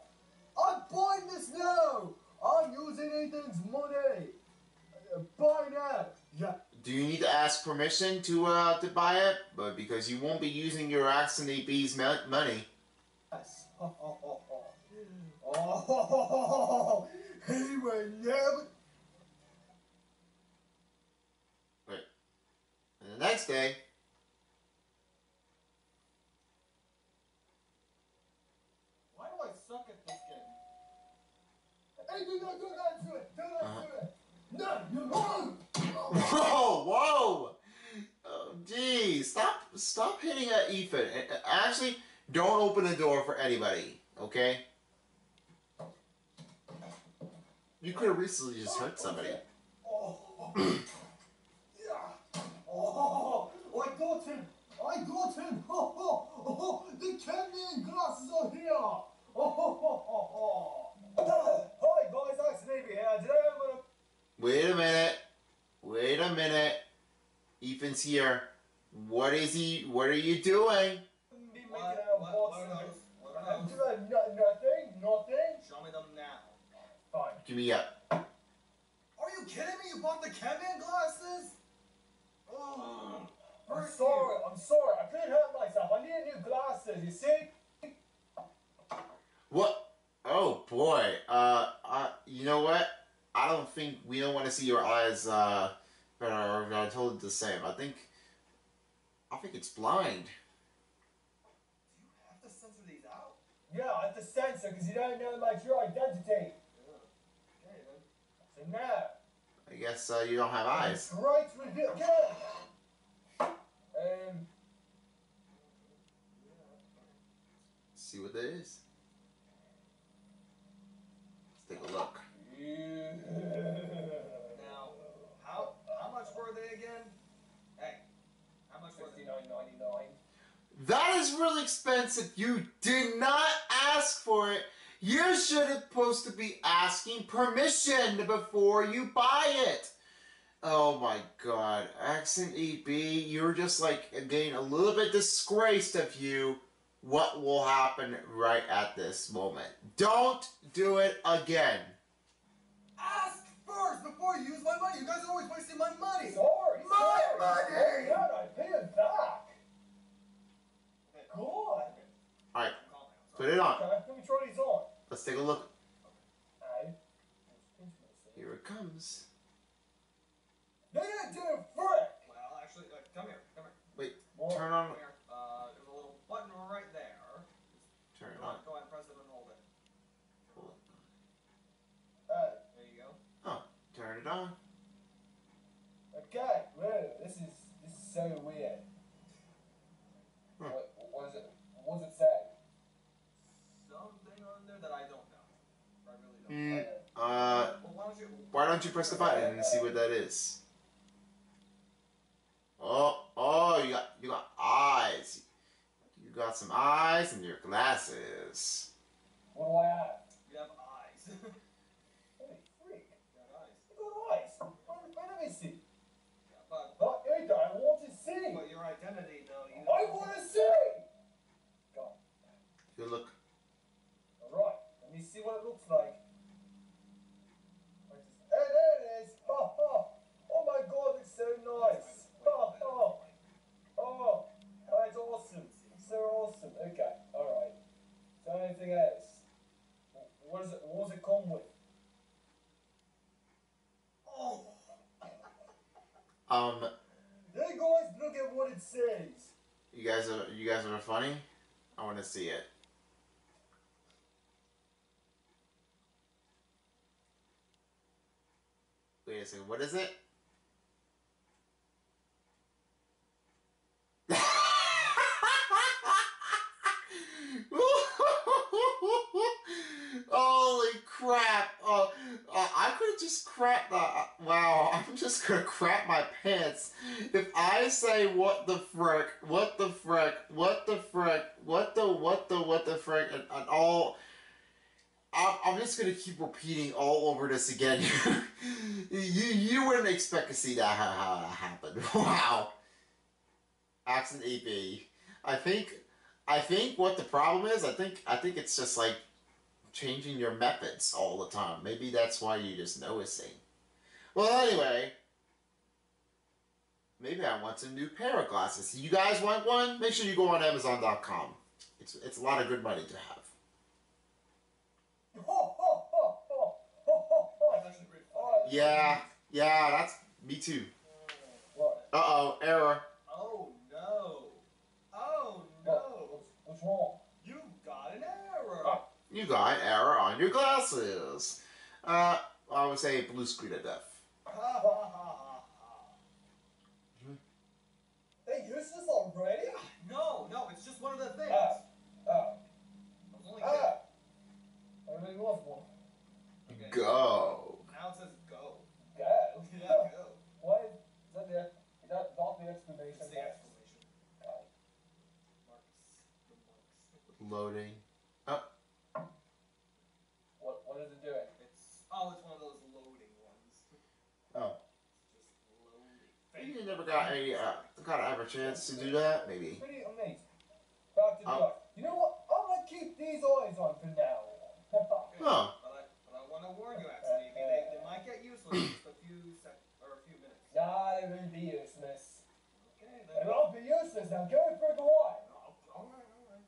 I'm buying this now! I'm using Ethan's money! Uh, buy now! Yeah. Do you need to ask permission to uh to buy it? But because you won't be using your accent AP's mo- money. Yes. Oh, oh, oh, oh. Oh, he will never. And the next day, Why do I suck at this game? Hey, do not do that to it! Do not Uh-huh. do it! No, you won't! whoa, whoa, oh, geez, stop, stop hitting at Ethan. Actually, don't open the door for anybody, okay? You could have recently just hurt somebody. Oh, yeah. Oh, I got him! I got him! Oh, oh, oh, the Kenyan glasses are here! Oh, oh, oh, oh, oh. Hi guys, Alex Navy here. Today I'm gonna. Wait a minute. Wait a minute. Ethan's here. What is he? What are you doing? be making out boxes. Uh, do I- no- Nothing, nothing. Show me them now. Fine. Give me up. Are you kidding me? You bought the Kevin glasses? Oh, I'm sorry, I'm sorry. I couldn't help myself. I need new glasses, you see? What? Oh boy. Uh, uh, you know what? I don't think we don't want to see your eyes. Uh, that are totally the same. I think. I think it's blind. Do you have to censor these out? Yeah, I have to censor because you don't know my true identity. Okay then. So now, I guess uh, you don't have eyes. Right reveal. Get out. Um, see what that is. Let's take a look. Now, how how much were they again? Hey, how much were they? Fifty-nine ninety-nine. That is really expensive. You did not ask for it. You should have supposed to be asking permission before you buy it. Oh my god. Accent EB, you're just like getting a little bit disgraced of you. What will happen right at this moment? Don't do it again. Ask first before you use my money. You guys are always wasting my money. Sorry. My sorry. money! God, I pay it back. God. Alright, put it on. Okay, let me try these on. Let's take a look. Here it comes. They didn't do it frick. Well, actually, uh, come here, come here, Wait, What? turn on. come here. Uh, there's a little button right there. Turn it Go on. on, go ahead, and press it and hold it. Hold Hey. There you go. it. Turn it on. Okay. Whoa, this is this is so weird. Huh. What, what is it? What does it say? Something on there that I don't know. I really don't. Hmm. Uh, Uh, Well, why don't you? Why don't you press the button and see what that is? Oh, oh, you got you got eyes. You got some eyes and your glasses. what do I have eyes. you Holy freak! have eyes. You got eyes. Wait, let me see. Yeah, but, But hey, I want to see. but your identity, though. You I want to see. Go. Good look. All right. Let me see what it looks like. Where is this? Hey, there it is. Ha ha. Oh my God, it's so nice. Ha ha. Oh, that's awesome. So come with. Oh. Um, Hey guys, look at what it says. you guys are you guys are funny. I want to see it. Second. What is it? Holy crap! Uh, uh, I could have just crap. Uh, wow, I'm just gonna crap my pants if I say what the frick, what the frick, what the frick, what the what the what the frick, and, and all. I'm, I'm just gonna keep repeating all over this again. you you wouldn't expect to see that how, that happened. Wow. Accent AP. I think I think what the problem is. I think I think it's just like changing your methods all the time. Maybe that's why you're just noticing. Well, anyway, maybe I want some new pair of glasses. You guys want one? Make sure you go on Amazon.com. It's it's a lot of good money to have. Yeah, yeah, that's me too. What? Uh oh, error. Oh no. Oh no. What's, what's wrong? You got an error. Ah. You got an error on your glasses. Uh, I would say blue screen of death. Ha ha ha ha ha. They used this already? No, no, it's just one of the things. Ah. Ah. I was only kidding. Ah. I really was one. Okay. Go. Now it says go. Go. Yeah, go. What is, is that the, is that not the explanation? It's the exclamation. God. Marks. The marks. Loading. What, what is it doing? It's oh, it's one of those loading ones. Oh. Just loading. You never got a uh, got to ever chance to do that? Maybe. Pretty amazing. Back to the Oh. doc. You know what? I'm gonna keep these eyes on for now. Huh. But I, but I want to warn you, actually, they, they might get useless in just a few sec or a few minutes. nah, they will be useless. Okay, They then. won't be useless. Now go for the wine. Oh, all right, all right.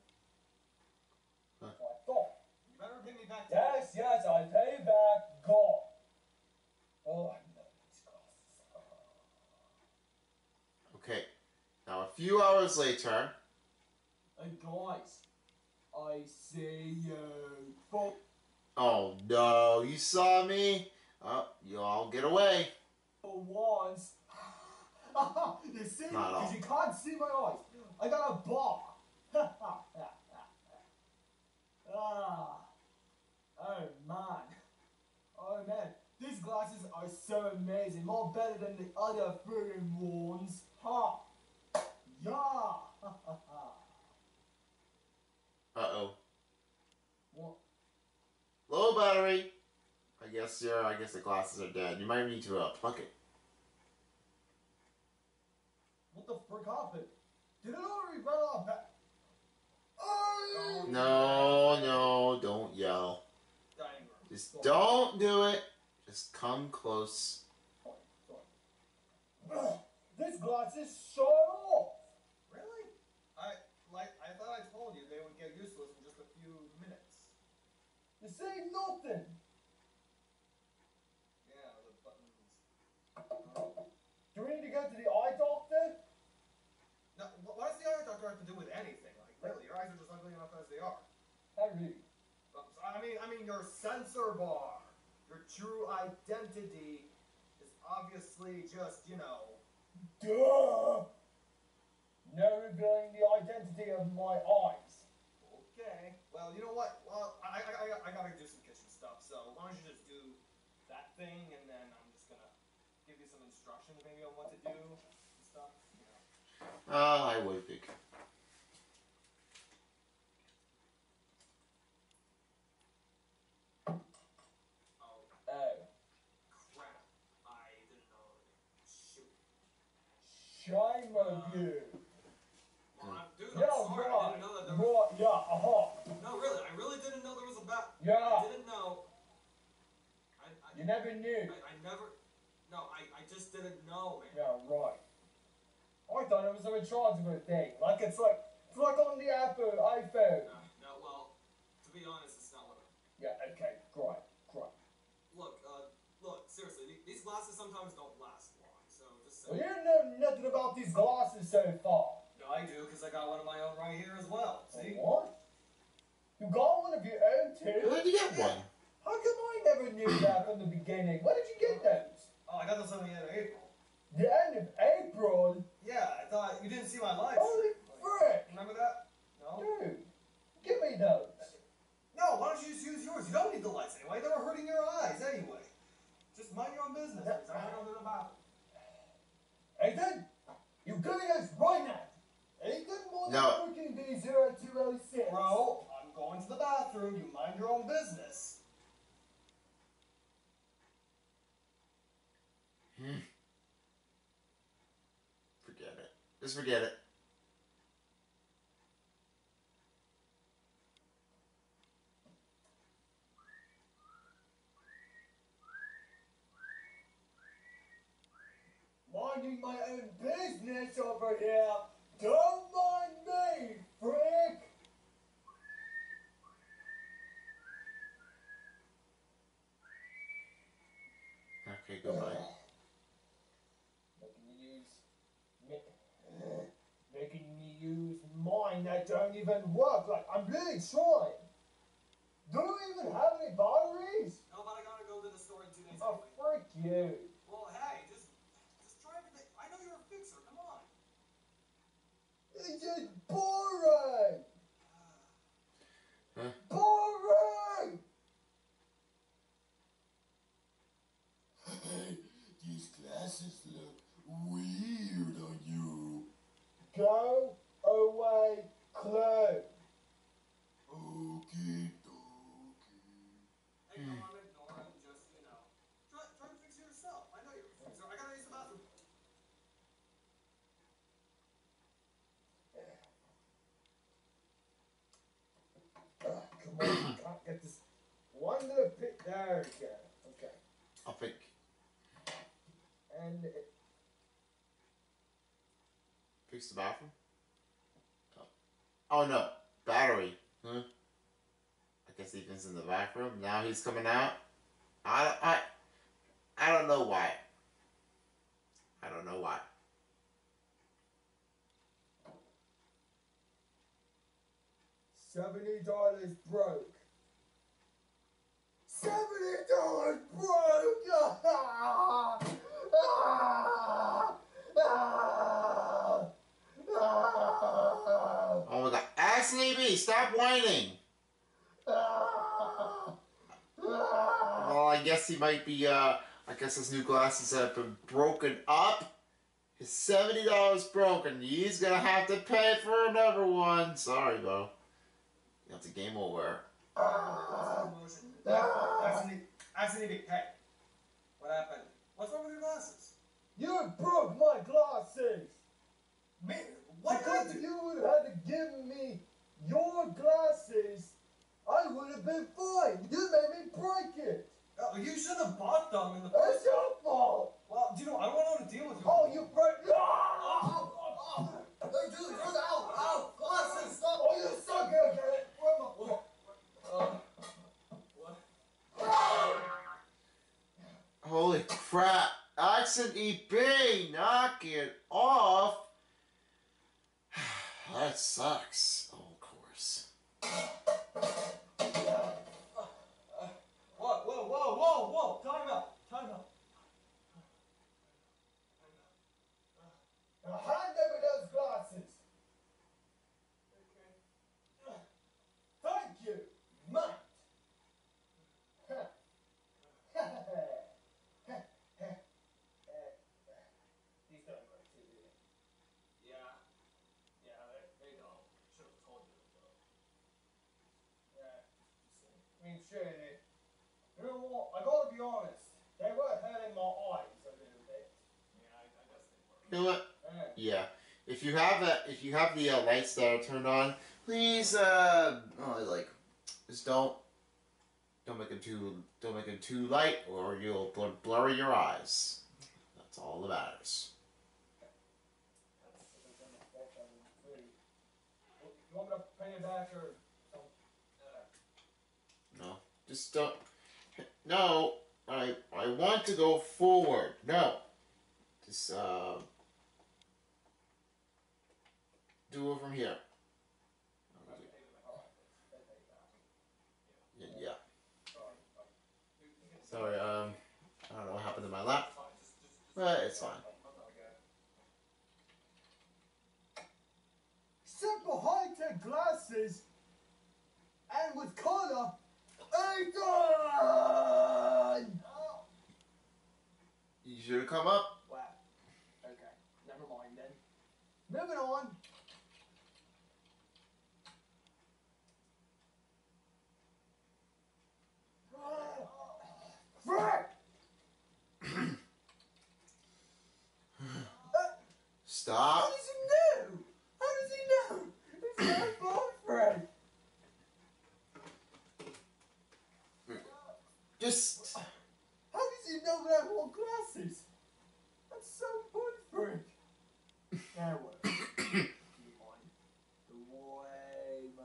Like, go. You better bring me back to Yes, yes, I pay back. Go. Oh, I know these glasses. Okay. Now a few hours later. Hey guys, I see you. For Oh no! You saw me. Oh, you all get away. once. you see, Not all. because you can't see my eyes. I got a bar. ah. Oh man. Oh man. These glasses are so amazing. More better than the other friggin' ones. Ha. Yeah. Uh oh. what? Low battery. I guess your I guess the glasses are dead. You might need to uh, plug it. What the frick happened? Did it already run out of ba- Oh! No, no, don't yell. dining room. Just don't do it. Just come close. Ugh, This glass is shut off. Really? I like I thought I told you they would get useless in just a few minutes. You say nothing. Yeah, the buttons. Do we need to go to the eye doctor? No, wh- what does the eye doctor have to do with anything? Like, really, your eyes are just ugly enough as they are. How rude. Um, so, I mean, I mean, your sensor bar, your true identity, is obviously just, you know, Duh. No revealing the identity of my eyes. okay. Well, you know what? Well, I, I, I, I gotta do some kitchen stuff, so why don't you just do that thing, and then I'm just gonna give you some instructions maybe on what to do and stuff. You know. Ah, I would think. Chargeable thing. Like it's like it's like on the Apple iPhone. No, no. Well, to be honest, it's not what. I. Yeah. Okay. Great. Great. Look. Uh. Look. Seriously. These glasses sometimes don't last long. So just. Well, you know nothing about these glasses so far. No, I do, cause I got one of my own right here as well. See. Oh, what? You got one of your own too? Where did you get one? How come I never knew that from the beginning? Where did you get those? Oh, I got those on the end of April. The end of April? Yeah, I thought you didn't see my lights. Holy frick! Remember that? No? Dude, give me those. No, why don't you just use yours? You don't need the lights anyway. They were hurting your eyes anyway. Just mind your own business. I'm gonna go to the bathroom. Ethan, you give me those right now. Ethan, more than No. working D zero two oh six. Bro, I'm going to the bathroom. You mind your own business. Forget it. Just forget it. Minding my own business over here. Don't mind me, frick. Okay, goodbye. Making me use, ma- making me use mine that don't even work. Like I'm really trying. Do you even have any batteries? No, but I gotta go to the store in two days Oh, anyway. frick you. Well, hey, just, just try everything. I know you're a fixer. Come on. It's just boring. Huh? Boring. These glasses look weird on you. Go away, Clue. Okay, okay. Hey, come on, ignore him. Just, you know, try, try to fix it yourself. I know you're a. I gotta use the bathroom. Ah, come on, can't get this one little bit there we go. Okay. I'll pick. And it, Fix the bathroom? Oh. No. Battery. Huh? I guess Ethan's in the back room. Now he's coming out. I, I, I don't know why. I don't know why. seventy dollars broke. Seventy dollars broke. Ah, ah, ah, ah, Oh my god. Ask stop whining. ah, ah. Well, I guess he might be, uh, I guess his new glasses have been broken up. His $70 broken. He's gonna have to pay for another one. Sorry, Bo. That's a game over. Motion. Actually, actually, hey, what happened? What's wrong with your glasses? You broke my glasses. Me? What did I Because do? you would have had to give me your glasses, I would have been fine. You made me break it. Oh, you should have bought them in the first. It's your fault. Well, do you know I don't want to deal with you. Oh, you broke. Oh, oh, oh. Hey, dude, you're the ow, ow, glasses, stop. Oh, you suck at it. Where my- What? Uh, what? Holy crap. Accent EB, knock it off. that sucks. Oh, of course. Whoa, whoa, whoa, whoa, whoa! Time out, time out. Now hand over those glasses. Thank you, mate. These don't work too, do they? Yeah, yeah, they, they don't. Should have told you though. Yeah. I mean, sure they. You know what? I gotta be honest. They were hurting my eyes a little bit. Yeah, I, I guess they were. You know what? Yeah. If you have that, if you have the uh, lights that are turned on, please, uh, oh, like, just don't, don't make them too, don't make them too light, or you'll blur, blur your eyes. That's all that matters. No, just don't. No, I, I want to go forward. No, just, uh, do it from here. Yeah. yeah. Sorry, um, I don't know what happened to my lap, but it's fine. Simple high-tech glasses and with color. Ethan! You should have come up. Wow. Okay. Never mind then. Moving on. Frick! How does he know? How does he know? It's my boyfriend. Just. How does he know that I wore glasses? That's so boyfriend. Now what? Keep on. The way my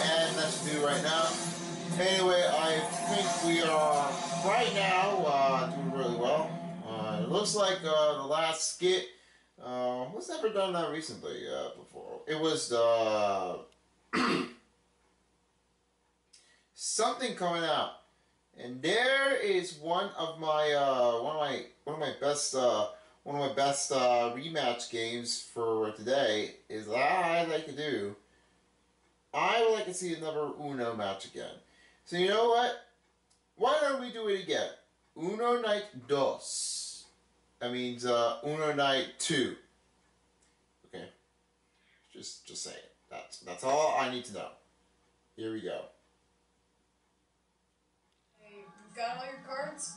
And that should do right now. Anyway, I think we are right now uh, doing really well. Uh, it looks like uh, the last skit uh, was never done that recently uh, before. It was the something coming out, and there is one of my uh, one of my one of my best uh, one of my best uh, rematch games for today is I like to do. I would like to see another Uno match again. So you know what? Why don't we do it again? Uno Night Dos. That means uh, Uno Night Two. Okay. Just just say it. That's that's all I need to know. Here we go. Hey, you got all your cards?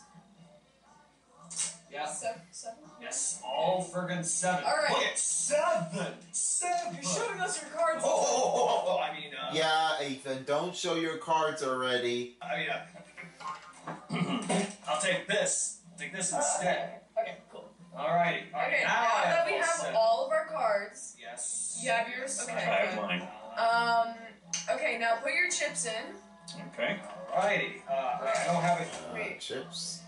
Yeah. Seven? Seven? Yes. All friggin' seven. All right. Look at seven. Seven. You're showing us your cards. Oh, oh, oh, oh, I mean, uh. Yeah, Ethan, don't show your cards already. I mean, uh. I'll take this. Take this instead. Okay, cool. Alrighty. Alright. Okay, now, now that we have seven. all of our cards, Yes. you have yours? Okay. I Okay, have mine. Um, okay, now put your chips in. Okay. Alrighty. Uh, I don't have it. Uh, Wait. chips.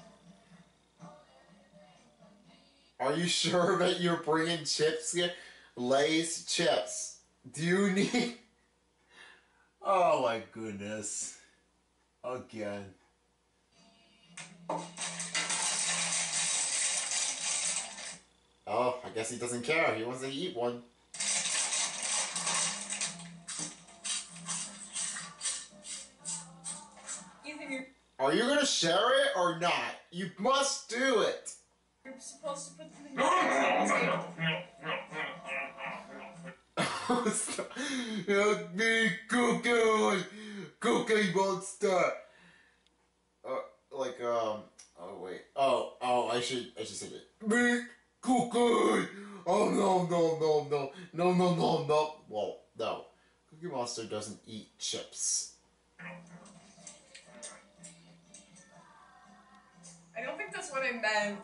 Are you sure that you're bringing chips here? Lay's chips. Do you need? Oh my goodness. Again. Oh, I guess he doesn't care. He wants to eat one. Are you gonna share it or not? You must do it. You're supposed to put them in No, your no, no, table. no, no, no, Help me, Cookie! Cookie Monster! Uh, like, um, oh wait. Oh, oh, I should, I should say it. Me, Cookie! Oh no, no, no, no, no, no, no, no. Well, no. Cookie Monster doesn't eat chips. I don't think that's what I meant.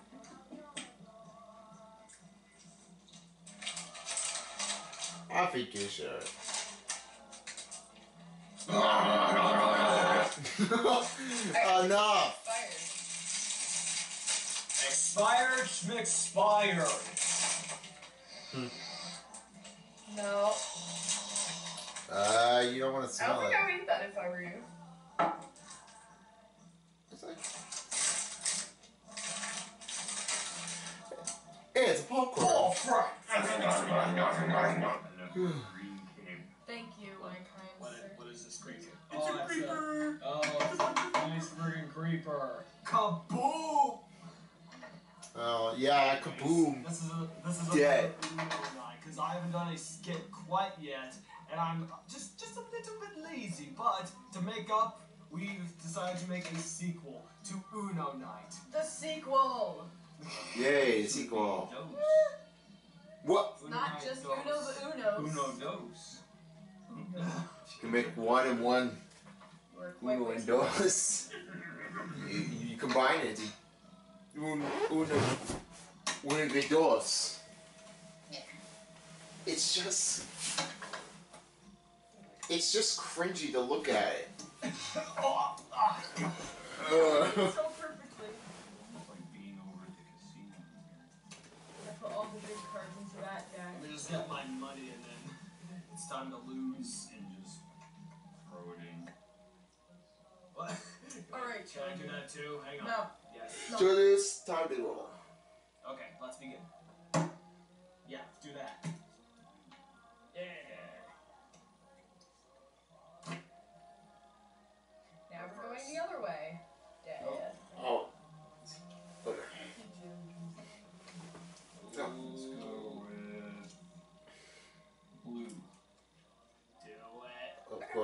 I think you should. Enough! Fired. Expired, expired. No. Uh, you don't want to I smell don't it. think I would eat that if I were you. It's like- Hey, it's a popcorn. Oh, frick. Thank you, my kind What sir. what is this creature? It's oh, a creeper. oh, it's a nice friggin' creeper. Kaboom! Oh, yeah, kaboom. This is a this is a Dead. because I haven't done a skit quite yet, and I'm just just a little bit lazy. But to make up, we've decided to make a sequel to Uno Night. The sequel! Yay, sequel. What? It's not just Uno but Unos. Uno dos. You can make one and one. Uno and dos. you, you combine it. Uno, uno, uno de dos. It's just. It's just cringy to look at it. Oh, ah. Uh, time to lose. And just throw it in. What? Alright, Can I do that too? Hang on. No. Yes. Do this. Time to roll.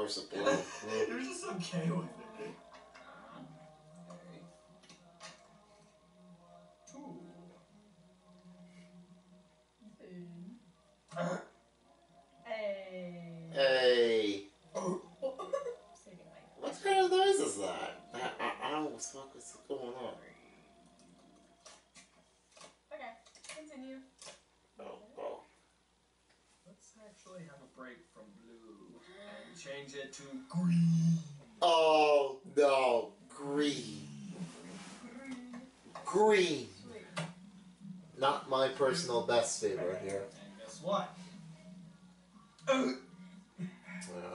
It. Of course, a blue. blue. You're just okay with it. Two. Hey. Hey. Say. What kind of noise is that? I, I, I don't know what the fuck is going on. Okay, continue. Oh, oh. Let's actually have a break from blue and change it to green. Oh, no. Green. Green. Not my personal best favorite here. And guess what? Yeah.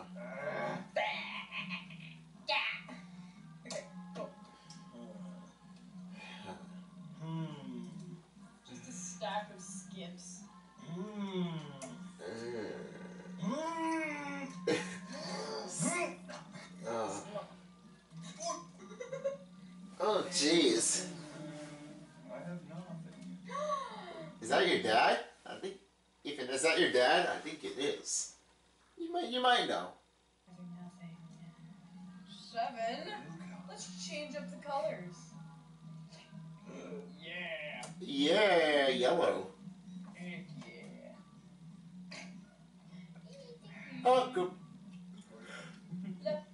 Is that your dad? I think it is. You might. You might know. I do nothing. Seven. Let's change up the colors. Yeah. Yeah, yellow. Yeah. Oh, good. Yep.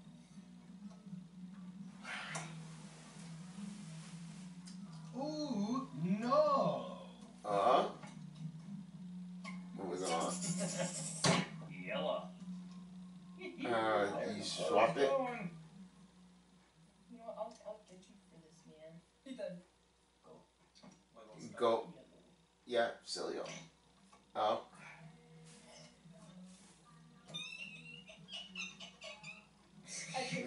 Ooh, no. Uh. What was it on? Yellow. Uh, you swapped it. You know what? I'll, I'll get you for this, man. Ethan. Go. Yeah, silly. Oh.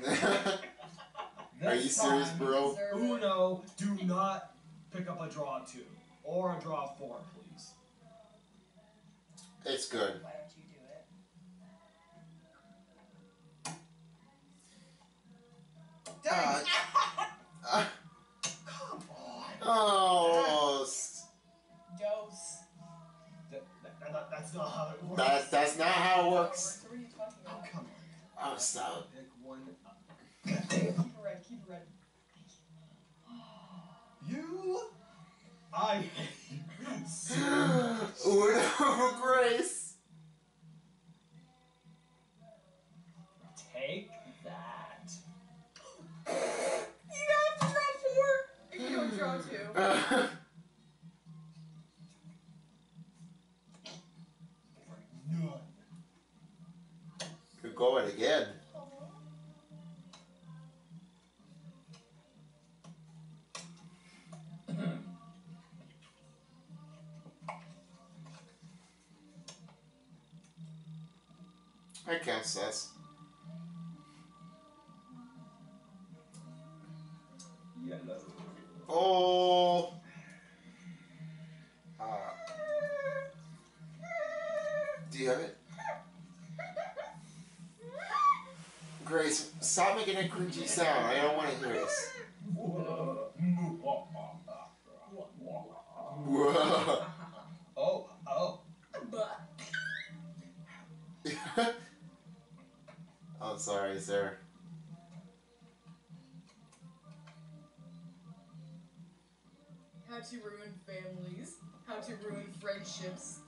Are you serious, bro? Uno, do not pick up a draw two or a draw four, please. It's good. Why don't you do it? Uh, uh, Come Dose. That, that, that, that's not how it works. that's that's not how it works. What are you talking Oh, about? come Oh, stop. on. Pick one. Keep it red, keep it red. You? I hate so. Uno Grace. Take that. You have to draw four if you don't You're going again. I can't sense. Cringy sound. I don't want to hear this. Whoa. Oh, oh. But I'm sorry, sir. how to ruin families, how to ruin friendships,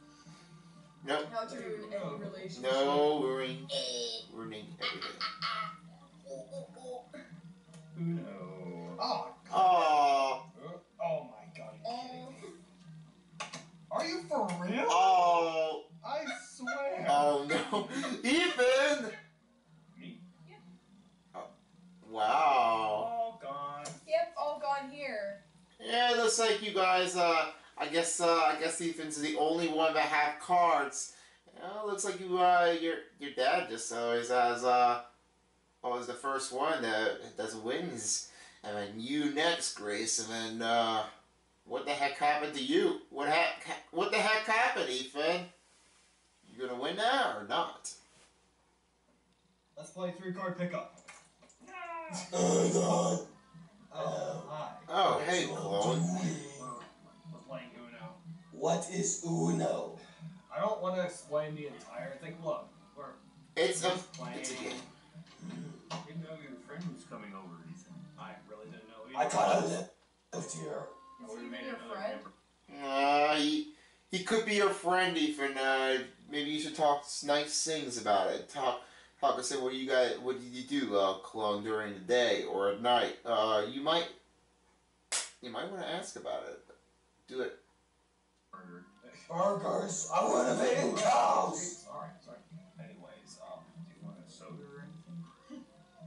Nope. how to ruin any relationship. No ruining, ruining everything. Oh, Oh, oh my god, are you kidding me? Are you for real? oh, I swear. oh no, Ethan! Me. Wow. All gone. Yep, all gone here. Yeah, it looks like you guys. Uh, I guess uh, I guess Ethan's the only one that have cards. Uh, looks like you uh, your your dad just always has uh always the first one that does wins, and then you next, Grace, and then uh, what the heck happened to you? What heck? What the heck happened, Ethan? You gonna win now or not? Let's play three card pickup. Oh Oh, hi. Oh, hey, clone. We're playing Uno. What is Uno? I don't want to explain the entire thing. Look, we're It's a just playing. it's a game. Didn't know your friend was coming over, I either. thought I lived here. I Is would've he made your friend? member. Uh, he he could be your friend, Ethan. Uh, maybe you should talk nice things about it. Talk talk and say what do you guys what did you do, uh, clone during the day or at night? Uh, you might you might want to ask about it. Do it. Burger. Burgers. I would have eaten cows. Sorry, sorry. Anyways, um, Do you want a soda or anything?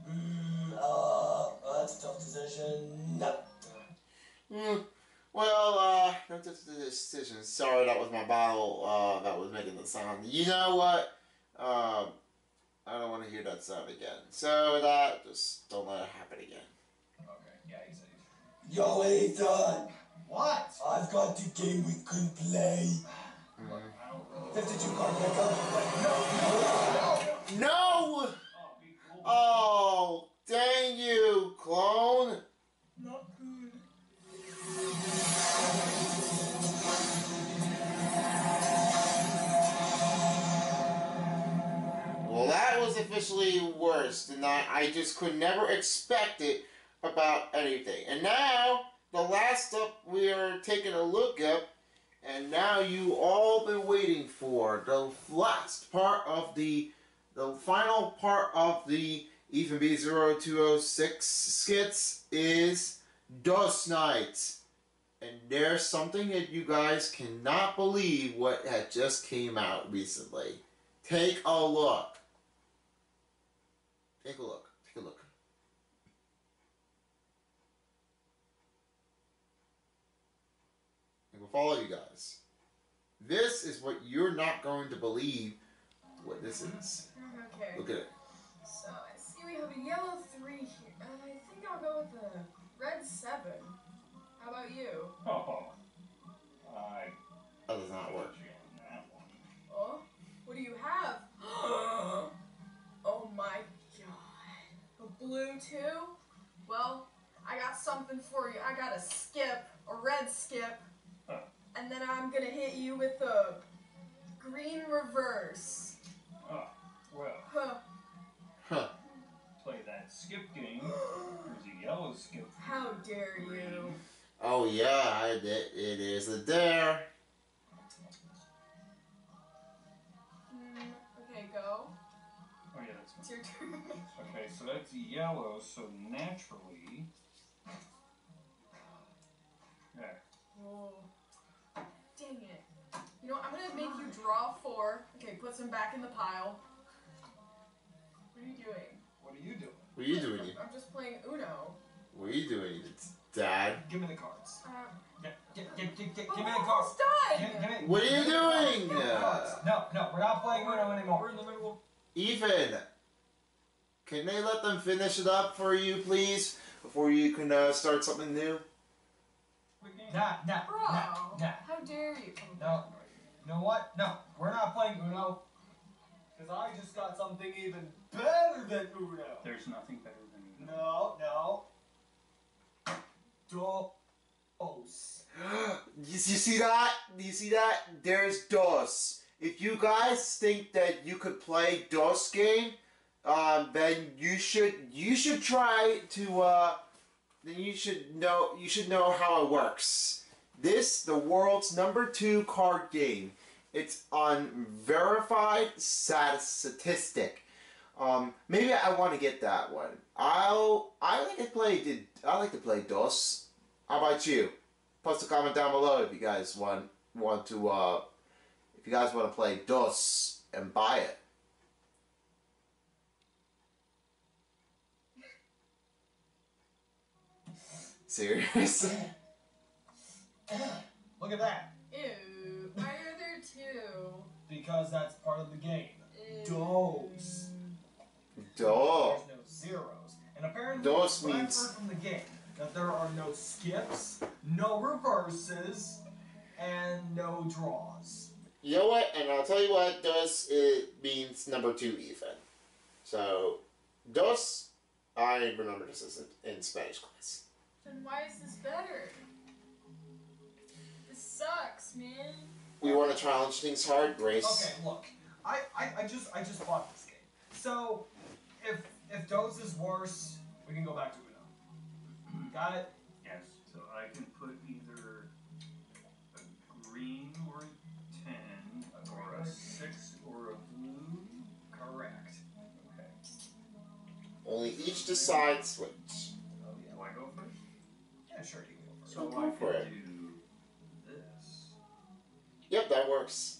Mm, uh, that's a tough decision. No. Hmm. Well, uh, no d- d- decision. Sorry, that was my bottle. Uh, that was making the sound. You know what? Um, I don't want to hear that sound again. So that just don't let it happen again. okay, yeah, he's a. Yo, Ethan. What? I've got the game we can play. Look, I don't really. 52 card pickup. No! No. be cool. Oh, dang you, clone! Not good. Well, that was officially worse than I. I just could never expect it about anything. And now, the last up we are taking a look at, and now you all been waiting for the last part of the, the final part of the Ethan B0206 skits is Dust Night. And there's something that you guys cannot believe what had just came out recently. Take a look. Take a look. Take a look. And we'll follow you guys. This is what you're not going to believe what this is. Okay. Look at it. So I we have a yellow three here. Uh, I think I'll go with the red seven. How about you? Oh, I That does not work. got you on that one. Oh, what do you have? oh my god. A blue two. Well, I got something for you. I got a skip, a red skip, Huh. and then I'm gonna hit you with a green reverse. Oh, well, Huh. Huh. Play that skip game. There's a yellow skip. How dare you? Oh yeah, it, it is a dare. Hmm, okay, go. Oh yeah, that's It's your turn. Okay, so that's yellow, so naturally. There. Oh. Dang it. You know, what, I'm gonna make you draw four. Okay, put some back in the pile. What are you doing? What are you doing? What are you doing? I'm, I'm just playing Uno. What are you doing, Dad? Give me the cards. Uh, Get, get, get, get, get, give me the cards. almost done! Give, give me, What are you give me the cards. doing? Give me the cards. No, no, we're not playing Uno anymore. We're in the middle. Ethan, can they let them finish it up for you, please, before you can uh, start something new? Nah, nah, Bro, nah, nah. how dare you come No. You know what? No, we're not playing Uno. Because I just got something even better than Uno. There's nothing better than Uno. No, no. Dos. you, you see that? You see that? There's DOS. If you guys think that you could play DOS game, um, then you should you should try to uh, then you should know you should know how it works. This the world's number two card game. It's on verified stat- statistic. Um, maybe I want to get that one. I'll I like to play I like to play DOS. How about you? Post a comment down below if you guys want want to uh if you guys want to play DOS and buy it. Serious? Look, Look at that. Ew. Why are there two? Because that's part of the game. Ew. DOS. Duh. There's no zeros. And apparently, Dos what I've means- heard from the game that there are no skips, no reverses, and no draws. You know what? And I'll tell you what. Dos it means number two even. So, dos. I remember this as in, in Spanish class. Then why is this better? This sucks, man. We want to challenge things hard, Grace. Okay, look, I, I, I just I just bought this game. So if if DOS is worse, we can go back to Uno. Got it? Yes, so I can put either a green or a ten, or a six or a blue. Correct. Okay. Only each decides which. Oh yeah. Do I go first? Yeah, sure you can go first. So go I for can it. do this. Yep, that works.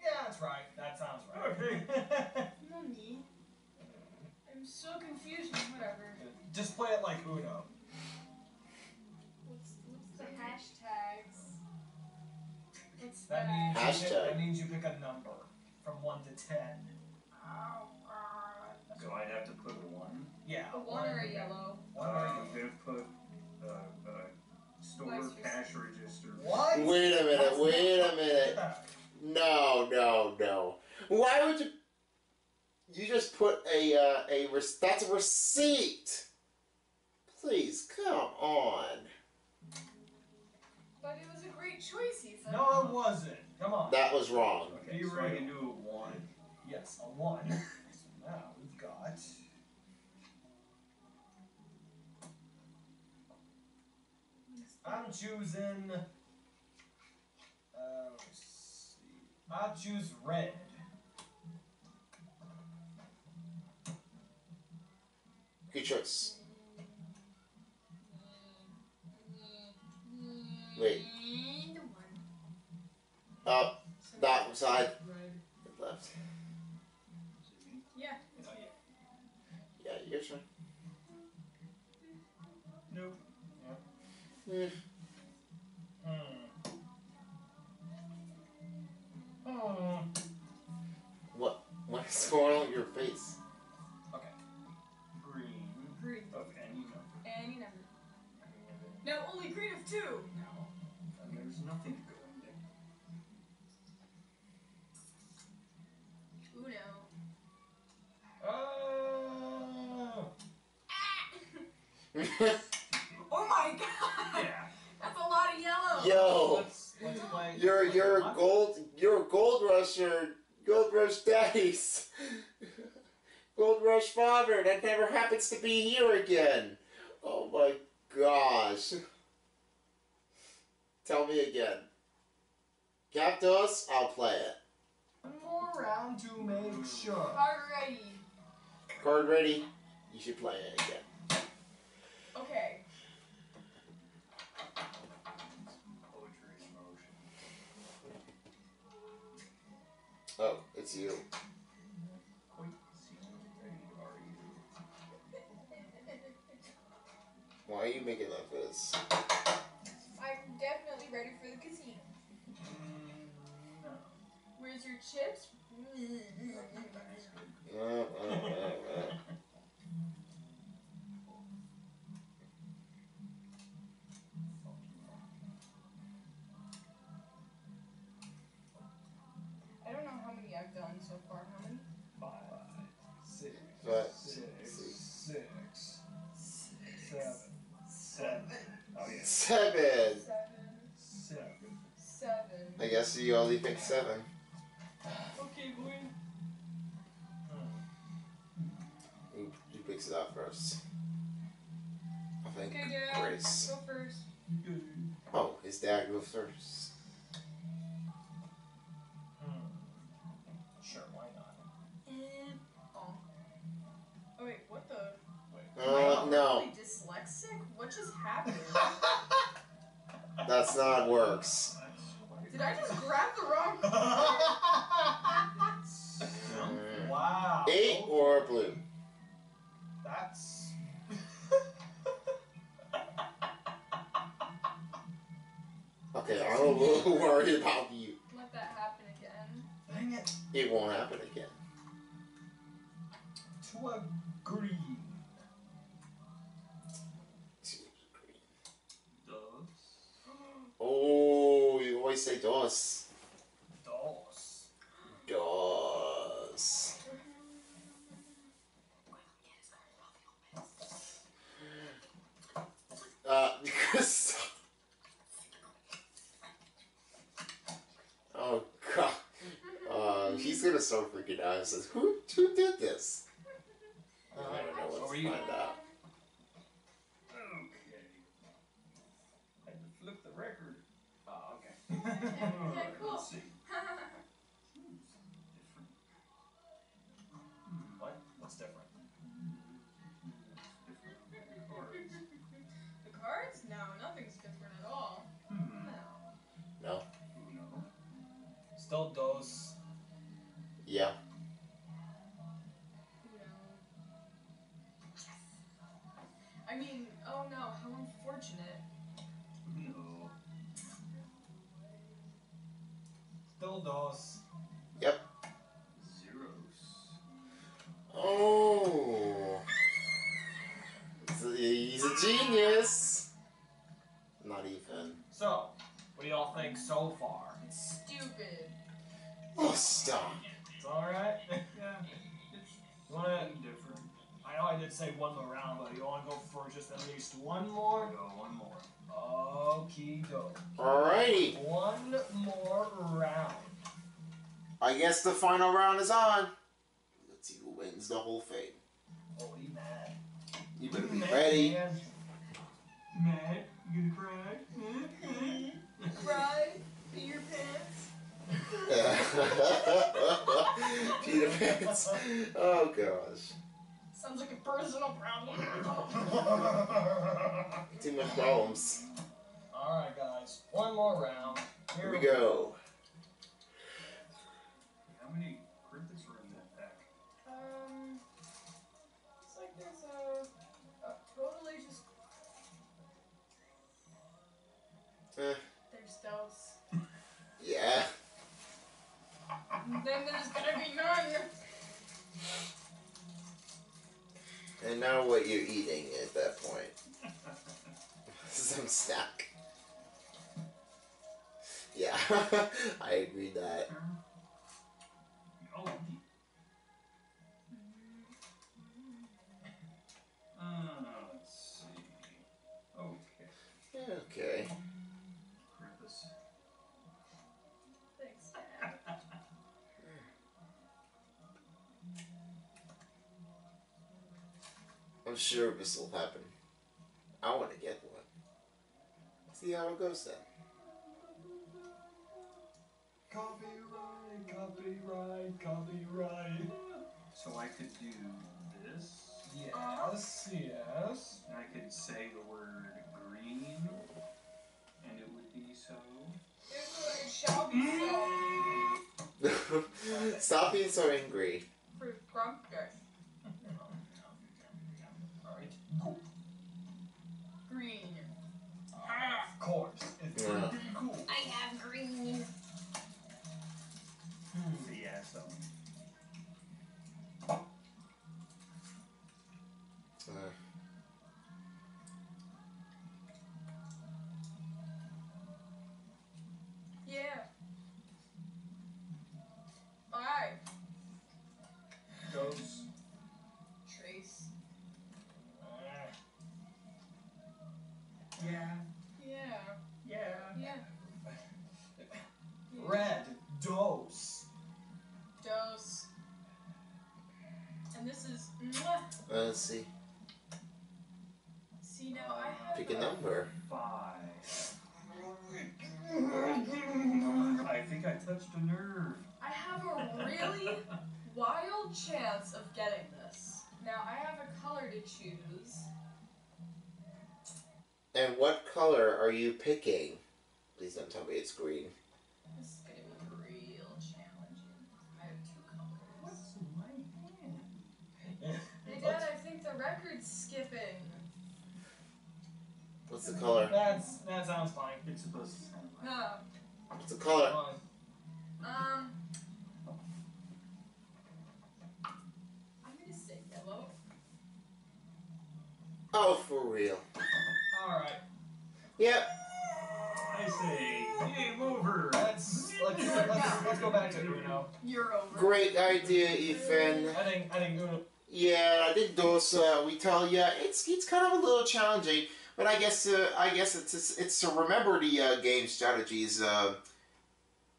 Yeah, that's right. That sounds right. Okay. Mommy. I'm so confused. Whatever. just play it like Uno. What's what's the hashtags? What's That that? means you pick, that means you pick a number from one to ten. Oh god. So I'd have to put a one. Yeah. A one or a yellow? One Uh, or a I'm gonna put uh, uh, store Vice cash register. What? Wait a minute, That's wait a minute. No, no, no. Why would you? You just put a uh, a rec- that's a receipt. Please come on. But it was a great choice, Ethan. No, it wasn't. Come on. That was wrong. Okay, Be so I can do a one. Yes, a one. so now we've got. I'm choosing. Uh, let's see. I'll choose red. Good choice. Wait. And one. Up, So that side, Red. left. Yeah. Oh, yeah. Yeah, your turn. Nope. Hmm. Oh. My god! Yeah. That's a lot of yellow. Yo, Let's let's play. you're you're What? gold. You're a gold rusher. Gold rush daddies. gold rush father. That never happens to be here again. I've done so far. How many? Five, six, But- six, six, seven, seven, Oh yeah. Seven. Seven. seven. Seven. I guess you only picked seven. Okay, boy. Who, who picks it up first? I think Okay, Dad. Grace. Go first. Oh, his dad goes first. What just happened? that's not it works. Did I just grab the wrong? Wow. Eight or blue? That's. Okay, I'm a little worried about you. Let that happen again. Dang it. It won't happen again. Freaking Still dos. Yep. Zeros. Oh. He's a, he's a genius. Not even. So, what do y'all think so far? It's stupid. Oh, stop. It's alright? yeah. You wanna. Different. I know I did say one more round, but you wanna go for just at least one more? Go one more. Okie doke. Alrighty. One more round. I guess the final round is on. Let's see who wins the whole thing. Oh, he mad. You better be Mad, ready. man. Mad? You gonna cry? Cry, pee your pants. Peter Pants. Oh gosh. Sounds like a personal problem. Too much problems. Alright, guys. One more round. Here we go. How many cryptids are in that pack? Um, it's like there's a, a totally just Eh, there's those. yeah. Then there's gonna be none. And now what you're eating at that point? Some snack. Yeah, I agree that. Sure this will happen. I want to get one. See how it goes then. Copyright, copyright, copyright. So I could do this. Yes, yes. And I could say the word green, and it would be so. It shall be so. Stop being so angry. For Grumpus. And what color are you picking? Please don't tell me it's green. This is gonna be real challenging. I have two colors. What's in my hand? Hey Dad, I think the record's skipping. What's the color? That's that sounds fine. It's supposed to sound like. Huh. What's the color? Um, I'm gonna say yellow. Oh, for real. All right. Yep. I say game over. Let's let's, let's, let's go back to Uno. You're over. Great idea, Ethan. I think I think Uno. Yeah, I think those uh, we tell you it's it's kind of a little challenging, but I guess uh, I guess it's it's, it's to remember the uh, game strategies. Uh,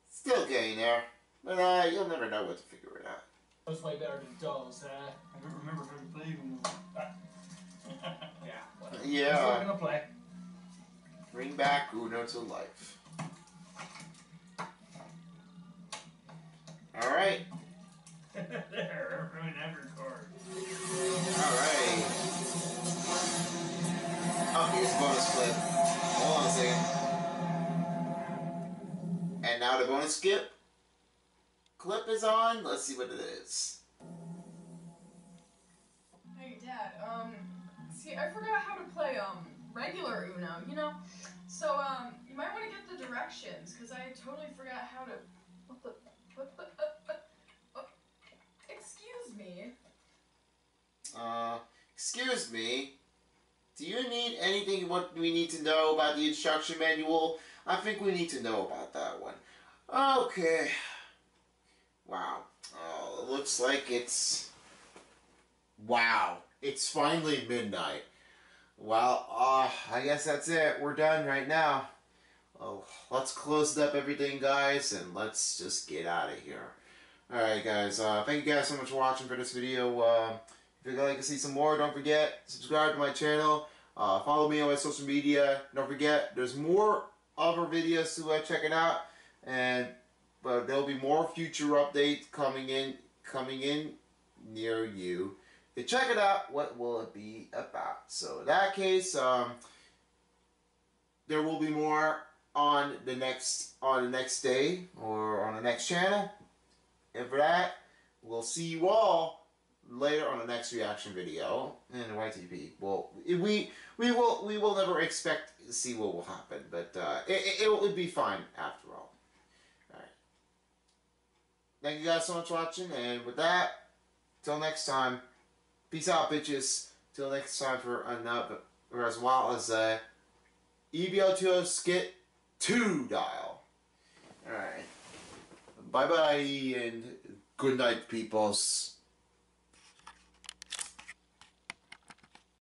still getting there, but uh, you'll never know what to figure it out. was way better than those, huh? I don't remember how to play Uno. Yeah. Whatever. Yeah. We're still gonna play. Bring back Uno to life. All right, there, everyone have your card. all right. Oh, here's the bonus clip. Hold on a second. And now the bonus skip. Clip is on. Let's see what it is. Hey, Dad. Um, see, I forgot how to play um regular Uno. You know, so um, you might want to get the directions because I totally forgot how to. What the? What the? Uh, uh, uh, excuse me. Uh, excuse me. Do you need anything what we need to know about the instruction manual? I think we need to know about that one. Okay. Wow. Oh, it looks like it's. Wow. It's finally midnight. Well, uh, I guess that's it. We're done right now. Oh, let's close up everything, guys, and let's just get out of here. Alright, guys. Uh, thank you guys so much for watching for this video. Uh, if you'd like to see some more, don't forget, subscribe to my channel. Uh, follow me on my social media. Don't forget, there's more other videos to uh, check it out. And but there'll be more future updates coming in coming in near you. To check it out, what will it be about? So in that case, um, there will be more on the next on the next day or on the next channel. And for that, we'll see you all later on the next reaction video in YTP. Well, we we will we will never expect to see what will happen, but uh, it, it, it will be fine after all. All right. Thank you guys so much for watching, and with that, till next time, peace out, bitches. Till next time for another, or as well as a EBL2 skit two dial. All right. Bye bye and good night, peoples.